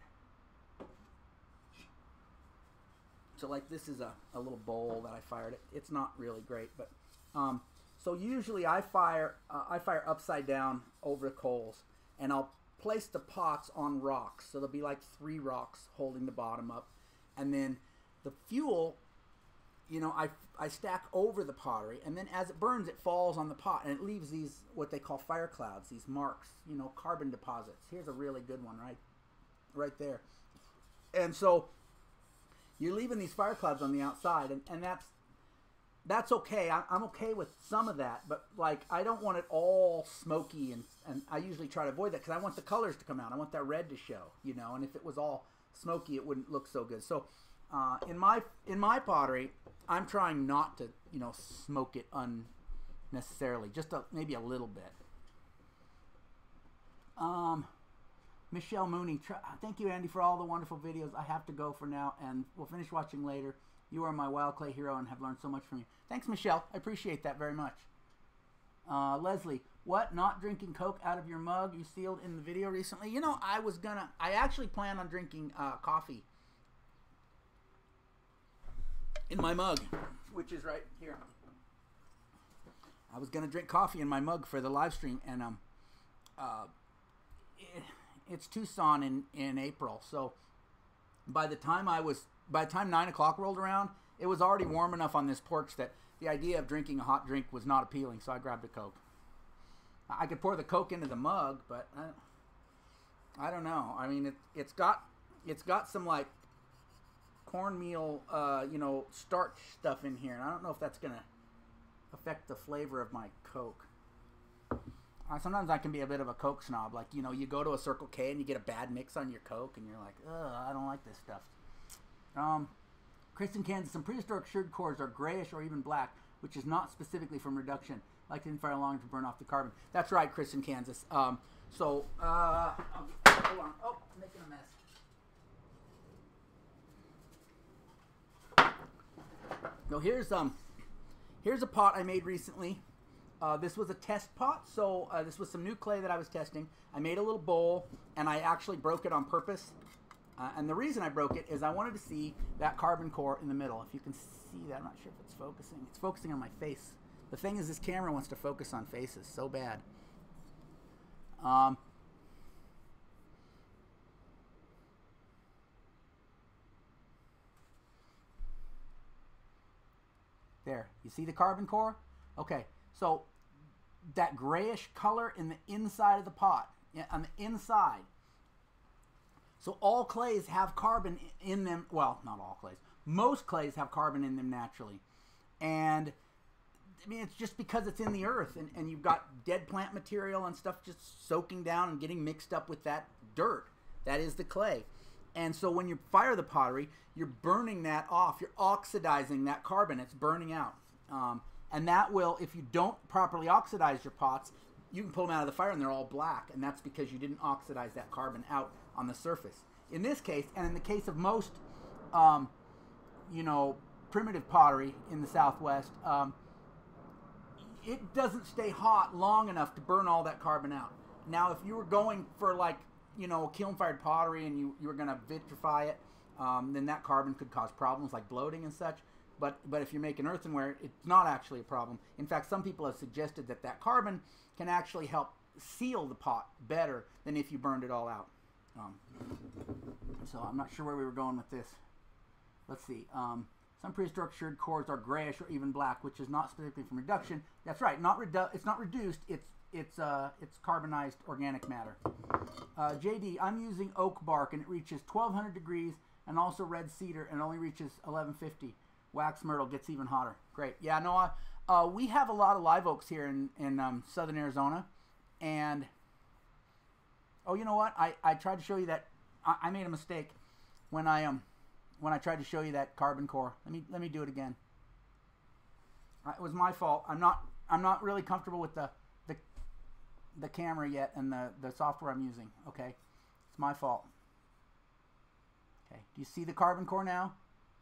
So like this is a, a little bowl that I fired. It, it's not really great, but um, so usually I fire uh, I fire upside down over the coals, and I'll place the pots on rocks. So there'll be like three rocks holding the bottom up, and then the fuel, you know, I I stack over the pottery, and then as it burns, it falls on the pot, and it leaves these what they call fire clouds, these marks, you know, carbon deposits. Here's a really good one, right, right there. And so you're leaving these fire clouds on the outside, and, and that's that's okay. I, I'm okay with some of that, but like I don't want it all smoky, and and I usually try to avoid that because I want the colors to come out. I want that red to show, you know. And if it was all smoky, it wouldn't look so good. So uh, in my in my pottery, I'm trying not to you know smoke it unnecessarily, just a, maybe a little bit. Um, Michelle Mooney, thank you, Andy, for all the wonderful videos. I have to go for now, and we'll finish watching later. You are my wild clay hero and have learned so much from you. Thanks, Michelle. I appreciate that very much. Uh, Leslie, what? Not drinking Coke out of your mug you sealed in the video recently? You know, I was gonna. I actually plan on drinking uh, coffee in my mug, which is right here. I was gonna drink coffee in my mug for the live stream, and um, uh, it, it's Tucson in in April, so by the time I was by the time nine o'clock rolled around, it was already warm enough on this porch that the idea of drinking a hot drink was not appealing. So I grabbed a Coke. I could pour the Coke into the mug, but I, I don't know. I mean, it, it's got it's got some like cornmeal, uh, you know, starch stuff in here, and I don't know if that's gonna affect the flavor of my Coke. Sometimes I can be a bit of a Coke snob. Like, you know, you go to a Circle K and you get a bad mix on your Coke, and you're like, ugh, I don't like this stuff. Um, Chris in Kansas, some prehistoric sherd cores are grayish or even black, which is not specifically from reduction, like didn't fire long to burn off the carbon. That's right, Chris in Kansas. Um, so, uh, hold on. Oh, making a mess. So here's um, here's a pot I made recently. Uh, this was a test pot, so uh, this was some new clay that I was testing. I made a little bowl, and I actually broke it on purpose uh, and the reason I broke it is I wanted to see that carbon core in the middle. If you can see that, I'm not sure if it's focusing. It's focusing on my face. The thing is, this camera wants to focus on faces so bad. Um, there, you see the carbon core? Okay, so that grayish color in the inside of the pot, on the inside, so all clays have carbon in them. Well, not all clays. Most clays have carbon in them naturally. And I mean, it's just because it's in the earth and, and you've got dead plant material and stuff just soaking down and getting mixed up with that dirt. That is the clay. And so when you fire the pottery, you're burning that off. You're oxidizing that carbon. It's burning out. Um, and that will, if you don't properly oxidize your pots, you can pull them out of the fire and they're all black. And that's because you didn't oxidize that carbon out on the surface. In this case, and in the case of most, um, you know, primitive pottery in the Southwest, um, it doesn't stay hot long enough to burn all that carbon out. Now, if you were going for like, you know, kiln-fired pottery and you, you were going to vitrify it, um, then that carbon could cause problems like bloating and such. But, but if you're making earthenware, it's not actually a problem. In fact, some people have suggested that that carbon can actually help seal the pot better than if you burned it all out. Um, so I'm not sure where we were going with this. Let's see. Um, some prehistoric cores are grayish or even black, which is not specifically from reduction. That's right. Not redu- It's not reduced. It's it's uh, it's carbonized organic matter. Uh, JD, I'm using oak bark and it reaches 1200 degrees, and also red cedar and only reaches 1150. Wax myrtle gets even hotter. Great. Yeah. No. I, uh, we have a lot of live oaks here in in um, southern Arizona, and Oh, you know what? I, I tried to show you that. I, I made a mistake when I um when I tried to show you that carbon core. Let me let me do it again. Uh, it was my fault. I'm not I'm not really comfortable with the the camera yet and the the software I'm using. Okay, it's my fault. Okay, do you see the carbon core now?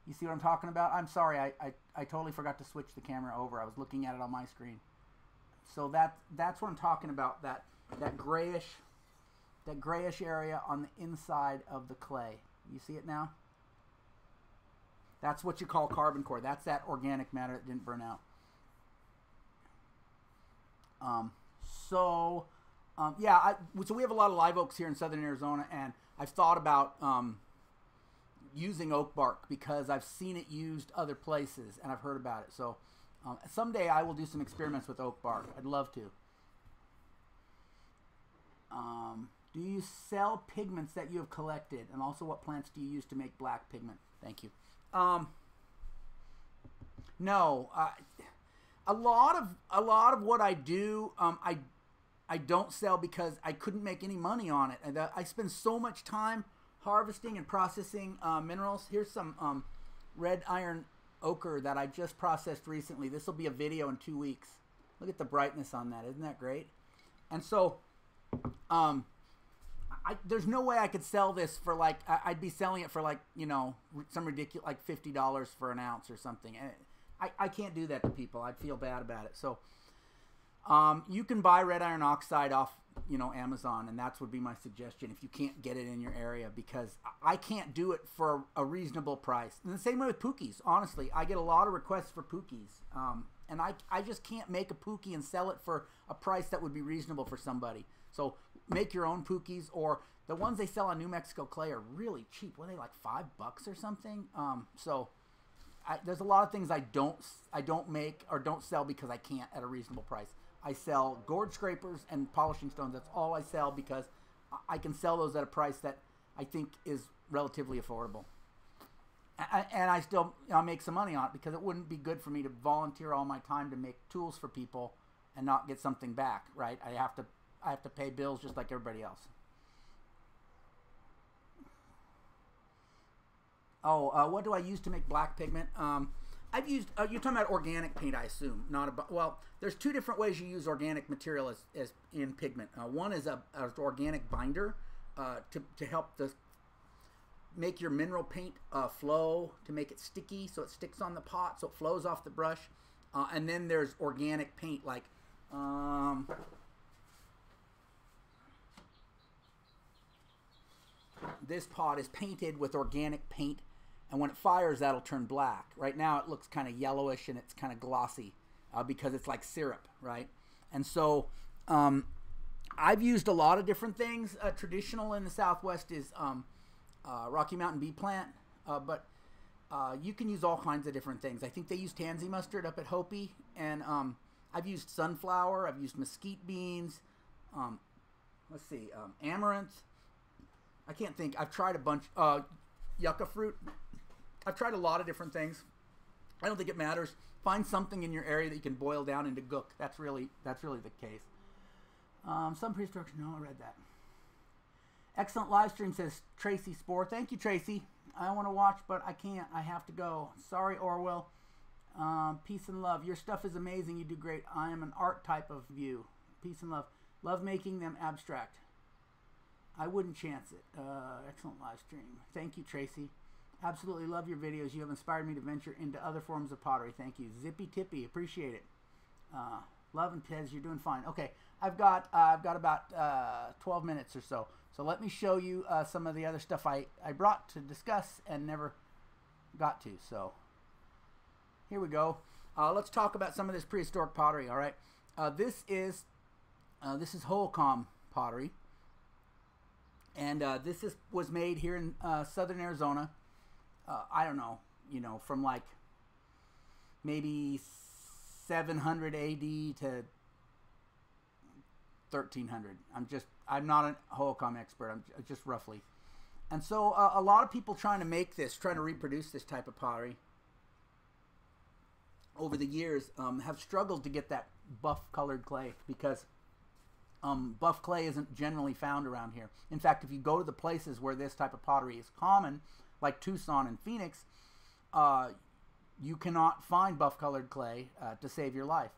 You see what I'm talking about? I'm sorry, I, I, I totally forgot to switch the camera over. I was looking at it on my screen. So that that's what I'm talking about. That that grayish that grayish area on the inside of the clay. You see it now? That's what you call carbon core. That's that organic matter that didn't burn out. Um, so, um, yeah, I, so we have a lot of live oaks here in southern Arizona, and I've thought about um, using oak bark because I've seen it used other places and I've heard about it. So um, someday I will do some experiments with oak bark. I'd love to. Um, do you sell pigments that you have collected? And also, what plants do you use to make black pigment? Thank you. Um, No, a lot of a lot of what I do, um, I I don't sell because I couldn't make any money on it. And uh, I spend so much time harvesting and processing uh, minerals. Here's some um, red iron ochre that I just processed recently. This will be a video in two weeks. Look at the brightness on that. Isn't that great? And so, um, I, there's no way I could sell this for like I, would be selling it for like you know some ridiculous like fifty dollars for an ounce or something. And I, I can't do that to people. I'd feel bad about it. So um, you can buy red iron oxide off you know Amazon, and that's would be my suggestion if you can't get it in your area because I can't do it for a reasonable price. And the same way with pukis. Honestly, I get a lot of requests for pukis, um, and I I just can't make a puki and sell it for a price that would be reasonable for somebody. So make your own pukis or the ones they sell on New Mexico clay are really cheap. Were they like five bucks or something? Um, so I, there's a lot of things I don't I don't make or don't sell because I can't at a reasonable price. I sell gourd scrapers and polishing stones. That's all I sell because I can sell those at a price that I think is relatively affordable. And I still you know, make some money on it because it wouldn't be good for me to volunteer all my time to make tools for people and not get something back, right? I have to I have to pay bills just like everybody else. Oh, uh, what do I use to make black pigment? Um, I've used. Uh, you're talking about organic paint, I assume, not a. Well, there's two different ways you use organic material as, as in pigment. Uh, one is a, a organic binder uh, to to help the make your mineral paint uh, flow to make it sticky, so it sticks on the pot, so it flows off the brush. Uh, and then there's organic paint like. Um, this pot is painted with organic paint and when it fires that'll turn black right now it looks kind of yellowish and it's kind of glossy uh, because it's like syrup right and so um, i've used a lot of different things uh, traditional in the southwest is um, uh, rocky mountain bee plant uh, but uh, you can use all kinds of different things i think they use tansy mustard up at hopi and um, i've used sunflower i've used mesquite beans um, let's see um, amaranth I can't think. I've tried a bunch. Uh, yucca fruit. I've tried a lot of different things. I don't think it matters. Find something in your area that you can boil down into gook. That's really that's really the case. Um, some pre-structure. No, I read that. Excellent live stream says Tracy Spore. Thank you, Tracy. I want to watch, but I can't. I have to go. Sorry, Orwell. Um, peace and love. Your stuff is amazing. You do great. I am an art type of view. Peace and love. Love making them abstract. I wouldn't chance it. Uh, excellent live stream. Thank you, Tracy. Absolutely love your videos. You have inspired me to venture into other forms of pottery. Thank you. Zippy Tippy, appreciate it. Uh, love and Pez, you're doing fine. Okay, I've got uh, I've got about uh, 12 minutes or so. So let me show you uh, some of the other stuff I, I brought to discuss and never got to. So here we go. Uh, let's talk about some of this prehistoric pottery. All right, uh, this is this is Hohokam pottery and this is was made here in southern Arizona. Uh, I don't know, you know, from like maybe 700 AD to 1300. I'm just I'm not a Hohokam expert. I'm just roughly. And so uh, a lot of people trying to make this, trying to reproduce this type of pottery over the years um, have struggled to get that buff colored clay because um, buff clay isn't generally found around here. In fact, if you go to the places where this type of pottery is common, like Tucson and Phoenix, uh, you cannot find buff colored clay uh, to save your life.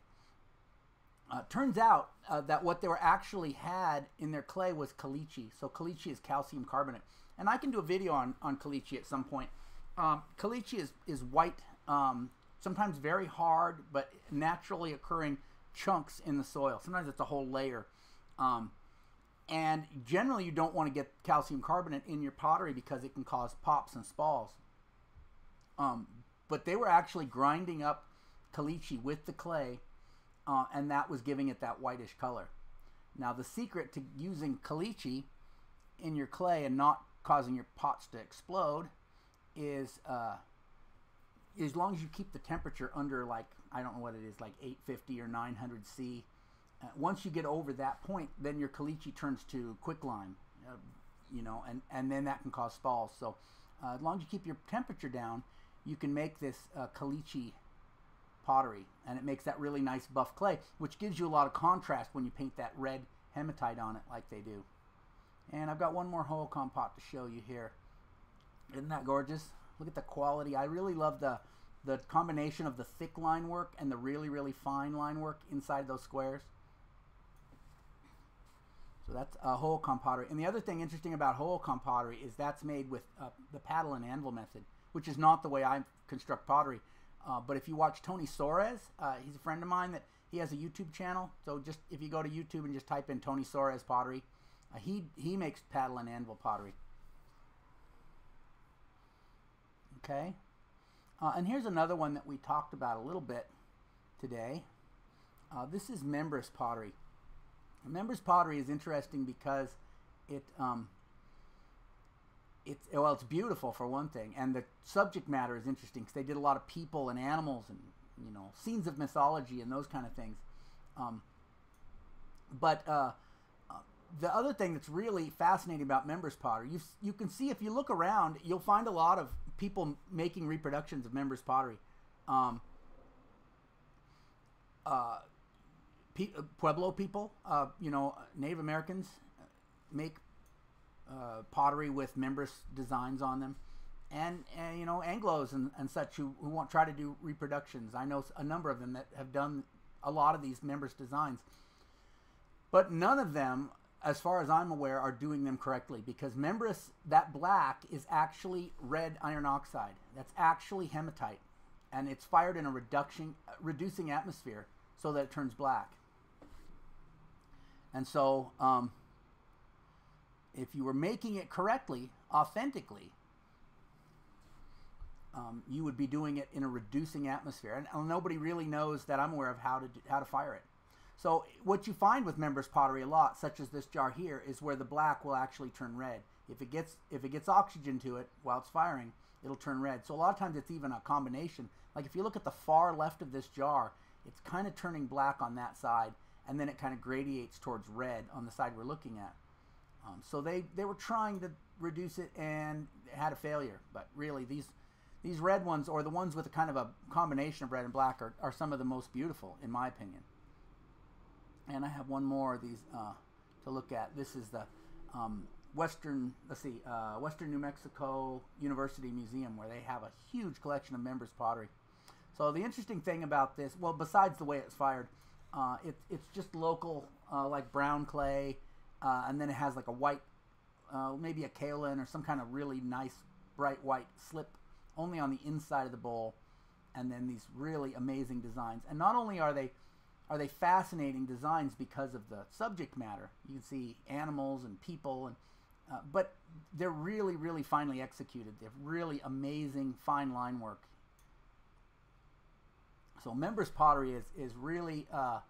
Uh, turns out uh, that what they were actually had in their clay was caliche. So caliche is calcium carbonate. And I can do a video on, on caliche at some point. Um, caliche is, is white, um, sometimes very hard, but naturally occurring chunks in the soil. Sometimes it's a whole layer. Um, and generally, you don't want to get calcium carbonate in your pottery because it can cause pops and spalls. Um, but they were actually grinding up caliche with the clay, uh, and that was giving it that whitish color. Now, the secret to using caliche in your clay and not causing your pots to explode is uh, as long as you keep the temperature under like I don't know what it is like 850 or 900 C once you get over that point, then your caliche turns to quicklime, uh, you know, and, and then that can cause spalls. So uh, as long as you keep your temperature down, you can make this uh, caliche pottery, and it makes that really nice buff clay, which gives you a lot of contrast when you paint that red hematite on it like they do. And I've got one more Hohokam pot to show you here. Isn't that gorgeous? Look at the quality. I really love the the combination of the thick line work and the really, really fine line work inside those squares. So that's a Hohokam pottery. And the other thing interesting about Hohokam pottery is that's made with uh, the paddle and anvil method, which is not the way I construct pottery. Uh, but if you watch Tony Soares, uh, he's a friend of mine that he has a YouTube channel. So just if you go to YouTube and just type in Tony Soares pottery, uh, he he makes paddle and anvil pottery. Okay. Uh, and here's another one that we talked about a little bit today. Uh, this is Mimbres pottery. Mimbres pottery is interesting because it um, it's well, it's beautiful for one thing, and the subject matter is interesting because they did a lot of people and animals and you know scenes of mythology and those kind of things. Um, but uh, uh, the other thing that's really fascinating about Mimbres pottery, you you can see if you look around, you'll find a lot of people making reproductions of Mimbres pottery. Um, uh, Pueblo people, uh, you know, Native Americans make uh, pottery with Mimbres designs on them. And, and you know, Anglos and, and such who, who want try to do reproductions. I know a number of them that have done a lot of these Mimbres designs. But none of them, as far as I'm aware, are doing them correctly because Membris, that black is actually red iron oxide. That's actually hematite. And it's fired in a reduction, reducing atmosphere so that it turns black. And so, um, if you were making it correctly, authentically, um, you would be doing it in a reducing atmosphere. And, and nobody really knows that I'm aware of how to do, how to fire it. So what you find with Mimbres pottery a lot, such as this jar here, is where the black will actually turn red. If it gets if it gets oxygen to it while it's firing, it'll turn red. So a lot of times it's even a combination. Like if you look at the far left of this jar, it's kind of turning black on that side, and then it kind of gradiates towards red on the side we're looking at. Um, so they, they were trying to reduce it and it had a failure. But really, these these red ones, or the ones with a kind of a combination of red and black, are, are some of the most beautiful, in my opinion. And I have one more of these uh, to look at. This is the um, Western, let's see, uh, Western New Mexico University Museum, where they have a huge collection of Mimbres' pottery. So the interesting thing about this, well, besides the way it's fired, uh, it, it's just local, uh, like brown clay, uh, and then it has like a white, uh, maybe a kaolin or some kind of really nice bright white slip only on the inside of the bowl, and then these really amazing designs. And not only are they are they fascinating designs because of the subject matter, you can see animals and people, and uh, but they're really really finely executed. They're really amazing fine line work. So Mimbres pottery is is really uh,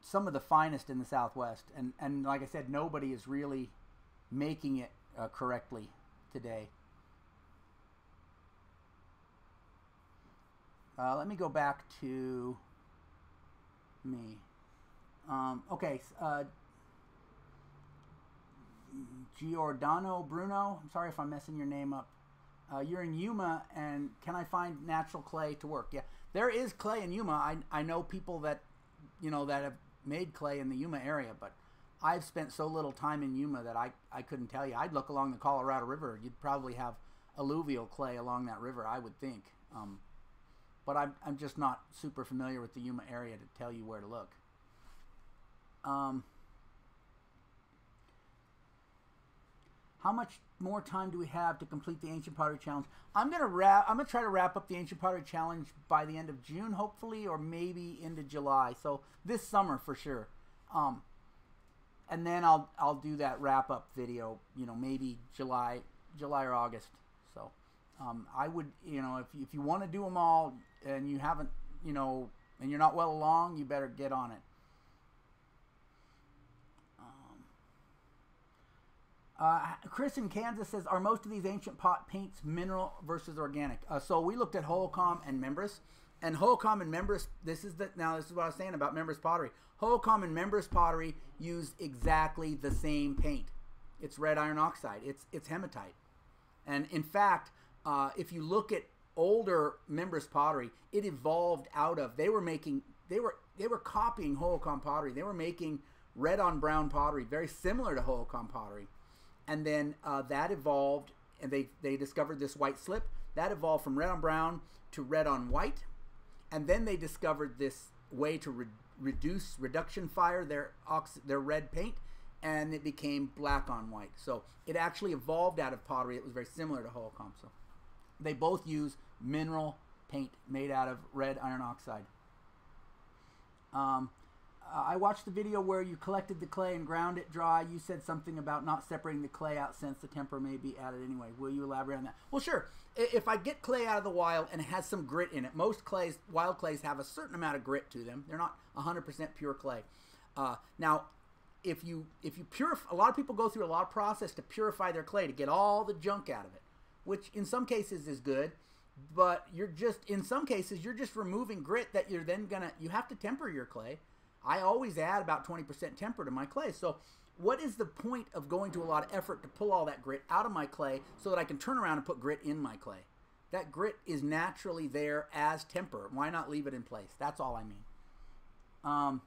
some of the finest in the Southwest, and and like I said, nobody is really making it uh, correctly today. Uh, let me go back to me. Um, okay, uh, Giordano Bruno. I'm sorry if I'm messing your name up. Uh, you're in Yuma, and can I find natural clay to work? Yeah, there is clay in Yuma. I, I know people that you know that have made clay in the Yuma area, but I've spent so little time in Yuma that I, I couldn't tell you. I'd look along the Colorado River. You'd probably have alluvial clay along that river, I would think. Um, but I'm, I'm just not super familiar with the Yuma area to tell you where to look. Um, how much more time do we have to complete the Ancient Pottery Challenge? I'm gonna wrap. I'm gonna try to wrap up the Ancient Pottery Challenge by the end of June, hopefully, or maybe into July. So this summer for sure. Um, and then I'll I'll do that wrap up video. You know, maybe July, July or August. So um, I would, you know, if if you want to do them all and you haven't, you know, and you're not well along, you better get on it. Uh, Chris in Kansas says, are most of these ancient pot paints mineral versus organic? Uh, so we looked at Hohokam and Mimbres. And Hohokam and Mimbres, this is the now this is what I was saying about Mimbres pottery. Hohokam and Mimbres pottery use exactly the same paint. It's red iron oxide. It's it's hematite. And in fact, uh, if you look at older Mimbres pottery, it evolved out of. They were making. They were they were copying Hohokam pottery. They were making red on brown pottery, very similar to Hohokam pottery, and then uh, that evolved, and they they discovered this white slip that evolved from red on brown to red on white, and then they discovered this way to re- reduce reduction fire their ox- their red paint, and it became black on white. So it actually evolved out of pottery. It was very similar to Hohokam. So they both use mineral paint made out of red iron oxide. Um, uh, I watched the video where you collected the clay and ground it dry. You said something about not separating the clay out since the temper may be added anyway. Will you elaborate on that? Well, sure. If I get clay out of the wild and it has some grit in it, most clays, wild clays, have a certain amount of grit to them. They're not 100% pure clay. Uh, now, if you if you purify, a lot of people go through a lot of process to purify their clay to get all the junk out of it, which in some cases is good, but you're just in some cases you're just removing grit that you're then gonna you have to temper your clay I always add about 20% temper to my clay. So what is the point of going to a lot of effort to pull all that grit out of my clay so that I can turn around and put grit in my clay? That grit is naturally there as temper. Why not leave it in place? That's all I mean. Um,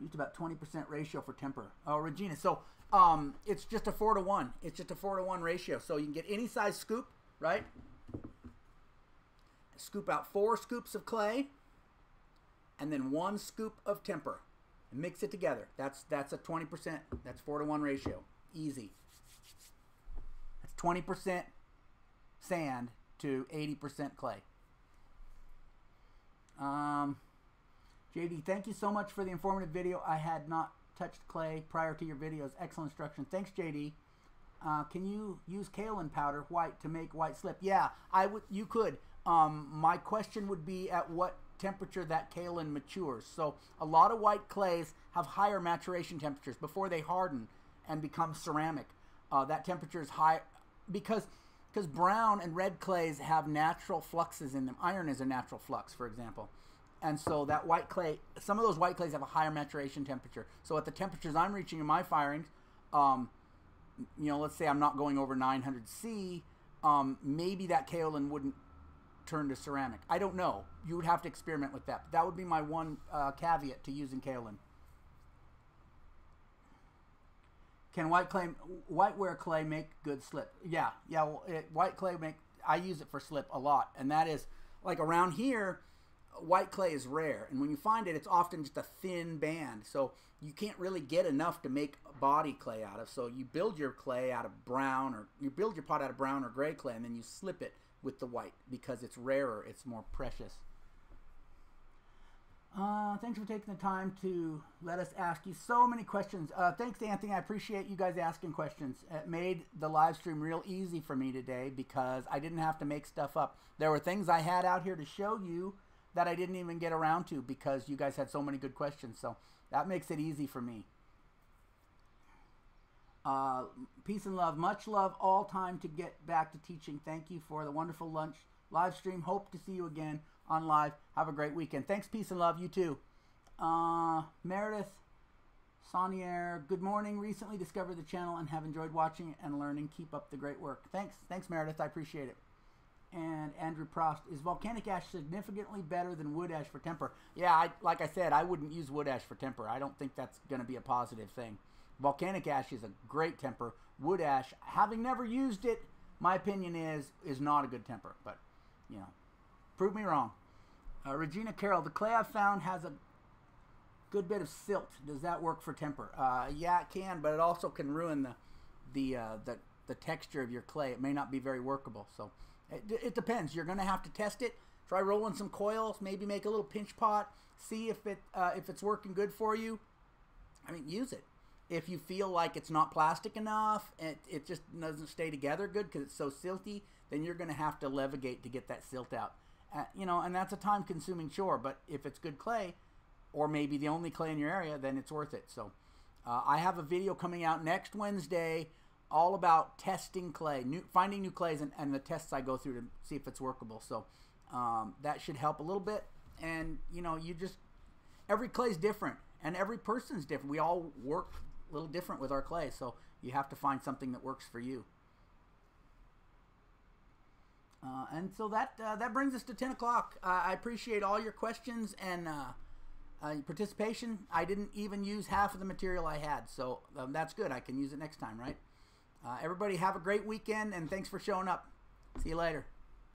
used about 20% ratio for temper. Oh, Regina. So um, it's just a 4 to 1. It's just a 4 to 1 ratio. So you can get any size scoop, right? Scoop out four scoops of clay and then one scoop of temper and mix it together. That's that's a 20%. That's 4 to 1 ratio. Easy. That's 20% sand to 80% clay. Um, JD, thank you so much for the informative video. I had not touched clay prior to your videos. Excellent instruction. Thanks, JD. Uh, can you use kaolin powder white to make white slip? Yeah, I would. You could. Um, my question would be at what temperature that kaolin matures. So a lot of white clays have higher maturation temperatures before they harden and become ceramic. Uh, that temperature is high because because brown and red clays have natural fluxes in them. Iron is a natural flux, for example. And so that white clay, some of those white clays have a higher maturation temperature. So at the temperatures I'm reaching in my firings, um, you know, let's say I'm not going over 900 C, um, maybe that kaolin wouldn't turn to ceramic. I don't know. You would have to experiment with that. But that would be my one uh, caveat to using kaolin. Can white clay, whiteware clay make good slip? Yeah, yeah. Well, it, white clay make. I use it for slip a lot, and that is like around here. White clay is rare, and when you find it, it's often just a thin band. So you can't really get enough to make body clay out of. So you build your clay out of brown, or you build your pot out of brown or gray clay, and then you slip it with the white because it's rarer, it's more precious. Uh, thanks for taking the time to let us ask you so many questions. Uh, thanks, Anthony. I appreciate you guys asking questions. It made the live stream real easy for me today because I didn't have to make stuff up. There were things I had out here to show you that I didn't even get around to because you guys had so many good questions. So that makes it easy for me. Uh, peace and love. Much love all time to get back to teaching. Thank you for the wonderful lunch live stream. Hope to see you again on live. Have a great weekend. Thanks, peace and love. You too. Uh, Meredith Sonier, good morning. Recently discovered the channel and have enjoyed watching and learning. Keep up the great work. Thanks. Thanks, Meredith. I appreciate it. And Andrew Prost, is volcanic ash significantly better than wood ash for temper? Yeah, I, like I said, I wouldn't use wood ash for temper. I don't think that's going to be a positive thing. Volcanic ash is a great temper. Wood ash, having never used it, my opinion is is not a good temper. But you know, prove me wrong. Uh, Regina Carroll, the clay I've found has a good bit of silt. Does that work for temper? Uh, yeah, it can, but it also can ruin the the uh, the the texture of your clay. It may not be very workable. So it, it depends. You're going to have to test it. Try rolling some coils. Maybe make a little pinch pot. See if it uh, if it's working good for you. I mean, use it if you feel like it's not plastic enough and it just doesn't stay together good because it's so silty, then you're going to have to levigate to get that silt out. Uh, you know, and that's a time consuming chore. But if it's good clay, or maybe the only clay in your area, then it's worth it. So uh, I have a video coming out next Wednesday all about testing clay, new, finding new clays, and, and the tests I go through to see if it's workable. So um, that should help a little bit. And, you know, you just, every clay is different and every person's different. We all work little different with our clay, so you have to find something that works for you. Uh, and so that uh, that brings us to 10 o'clock. Uh, I appreciate all your questions and uh, uh, participation. I didn't even use half of the material I had, so um, that's good. I can use it next time, right? Uh, everybody have a great weekend, and thanks for showing up. See you later.